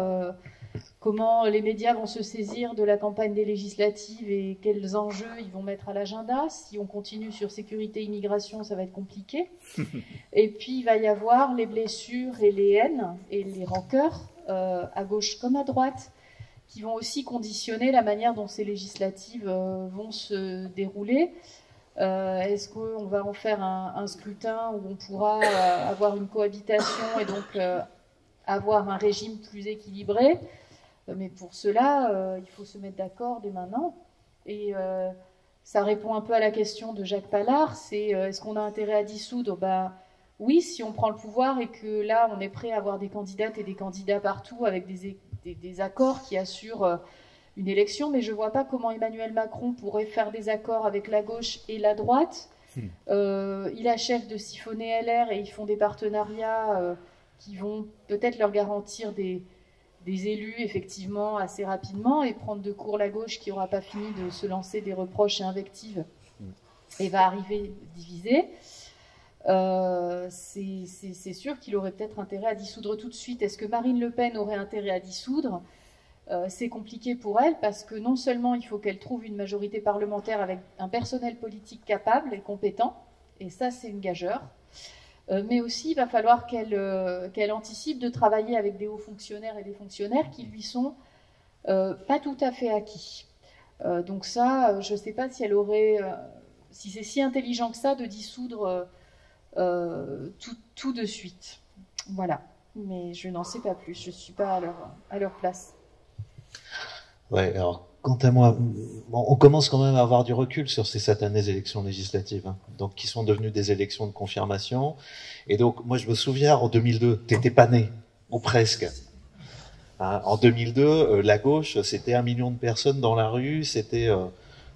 Speaker 2: comment les médias vont se saisir de la campagne des législatives et quels enjeux ils vont mettre à l'agenda. Si on continue sur sécurité, immigration, ça va être compliqué. et puis il va y avoir les blessures et les haines et les rancœurs, euh, à gauche comme à droite, qui vont aussi conditionner la manière dont ces législatives euh, vont se dérouler. Euh, est-ce qu'on va en faire un, un, scrutin où on pourra avoir une cohabitation et donc avoir un régime plus équilibré? Mais pour cela, euh, il faut se mettre d'accord dès maintenant. Et euh, ça répond un peu à la question de Jacques Pallard, c'est euh, est-ce qu'on a intérêt à dissoudre? Bah, Oui, si on prend le pouvoir et que là, on est prêt à avoir des candidates et des candidats partout avec des, des, accords qui assurent une élection, mais je ne vois pas comment Emmanuel Macron pourrait faire des accords avec la gauche et la droite. Hmm. il achève de siphonner LR et ils font des partenariats qui vont peut-être leur garantir des, des élus, effectivement, assez rapidement, et prendre de court la gauche qui n'aura pas fini de se lancer des reproches et invectives mm. et va arriver divisé. Euh, c'est sûr qu'il aurait peut-être intérêt à dissoudre tout de suite. Est-ce que Marine Le Pen aurait intérêt à dissoudre? Euh, C'est compliqué pour elle parce que non seulement il faut qu'elle trouve une majorité parlementaire avec un personnel politique capable et compétent, et ça c'est une gageure, mais aussi il va falloir euh, qu'elle anticipe de travailler avec des hauts fonctionnaires et des fonctionnaires qui lui sont euh, pas tout à fait acquis. donc ça, je ne sais pas si elle aurait, si c'est si intelligent que ça de dissoudre tout, tout, de suite. Voilà. Mais je n'en sais pas plus. Je ne suis pas à leur, à leur place.
Speaker 1: Ouais, alors quant à moi, on commence quand même à avoir du recul sur ces satanées élections législatives, hein. donc qui sont devenues des élections de confirmation. Et donc, moi, je me souviens, en 2002, t'étais pas né, ou presque. Hein, en 2002, euh, la gauche, c'était un million de personnes dans la rue, c'était euh,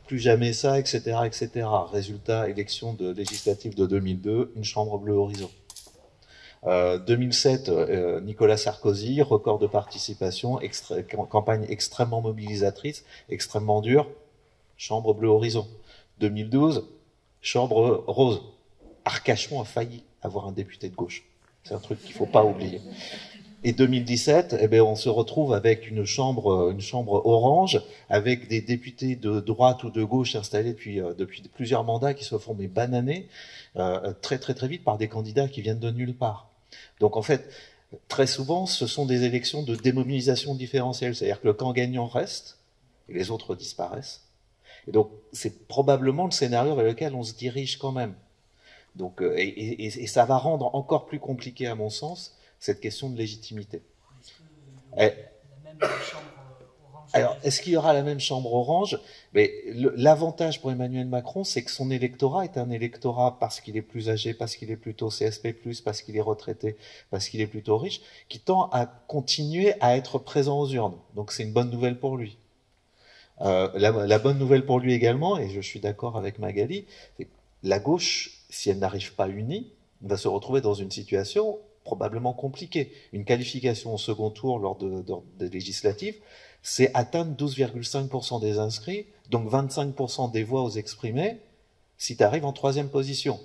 Speaker 1: plus jamais ça, etc., etc. Résultat, élection de législative de 2002, une chambre bleue horizon. 2007, euh, euh, Nicolas Sarkozy, record de participation, campagne extrêmement mobilisatrice, extrêmement dure, chambre bleu horizon. 2012, chambre rose. Arcachon a failli avoir un député de gauche. C'est un truc qu'il faut pas oublier. Et 2017, eh bien, on se retrouve avec une chambre, une chambre orange, avec des députés de droite ou de gauche installés depuis, euh, depuis plusieurs mandats qui se font mais bananer très très très vite par des candidats qui viennent de nulle part. Donc en fait, très souvent, ce sont des élections de démobilisation différentielle, c'est-à-dire que le camp gagnant reste et les autres disparaissent. Et donc c'est probablement le scénario vers lequel on se dirige quand même. Donc, euh, et, ça va rendre encore plus compliqué, à mon sens, cette question de légitimité. Alors, est-ce qu'il y aura la même chambre orange? Mais l'avantage pour Emmanuel Macron, c'est que son électorat est un électorat parce qu'il est plus âgé, parce qu'il est plutôt CSP+, parce qu'il est retraité, parce qu'il est plutôt riche, qui tend à continuer à être présent aux urnes. Donc, c'est une bonne nouvelle pour lui. Euh, la, bonne nouvelle pour lui également, et je suis d'accord avec Magali, c'est la gauche, si elle n'arrive pas unie, va se retrouver dans une situation probablement compliquée. Une qualification au second tour lors de législatives, c'est atteindre 12,5% des inscrits, donc 25% des voix aux exprimés, si tu arrives en troisième position.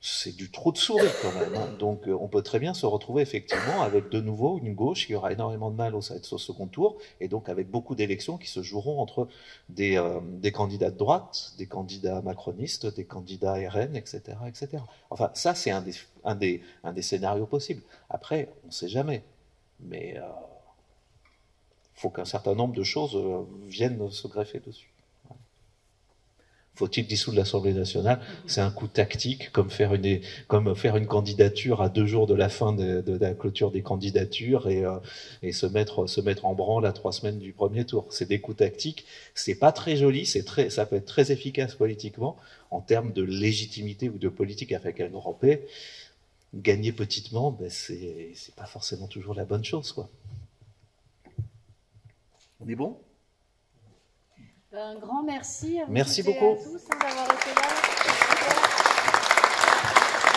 Speaker 1: C'est du trou de souris quand même. Hein. Donc euh, on peut très bien se retrouver effectivement avec de nouveau une gauche qui aura énormément de mal au, second tour, et donc avec beaucoup d'élections qui se joueront entre des, euh, candidats de droite, des candidats macronistes, des candidats RN, etc. etc. Enfin ça c'est un des scénarios possibles. Après, on ne sait jamais. Mais il euh, faut qu'un certain nombre de choses viennent se greffer dessus. Faut-il dissoudre l'Assemblée nationale C'est un coup tactique, comme faire une comme faire une candidature à deux jours de la fin de, la clôture des candidatures et, euh, et se mettre se mettre en branle à trois semaines du premier tour. C'est des coups tactiques. C'est pas très joli. C'est très ça peut être très efficace politiquement en termes de légitimité ou de politique avec un grand P. Gagner petitement, ben c'est c'est pas forcément toujours la bonne chose, quoi. On est bon?
Speaker 2: Un grand merci. À vous
Speaker 1: merci beaucoup.
Speaker 2: À tous d'avoir été là.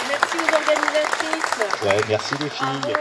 Speaker 2: Merci aux organisatrices.
Speaker 1: Ouais, merci les filles.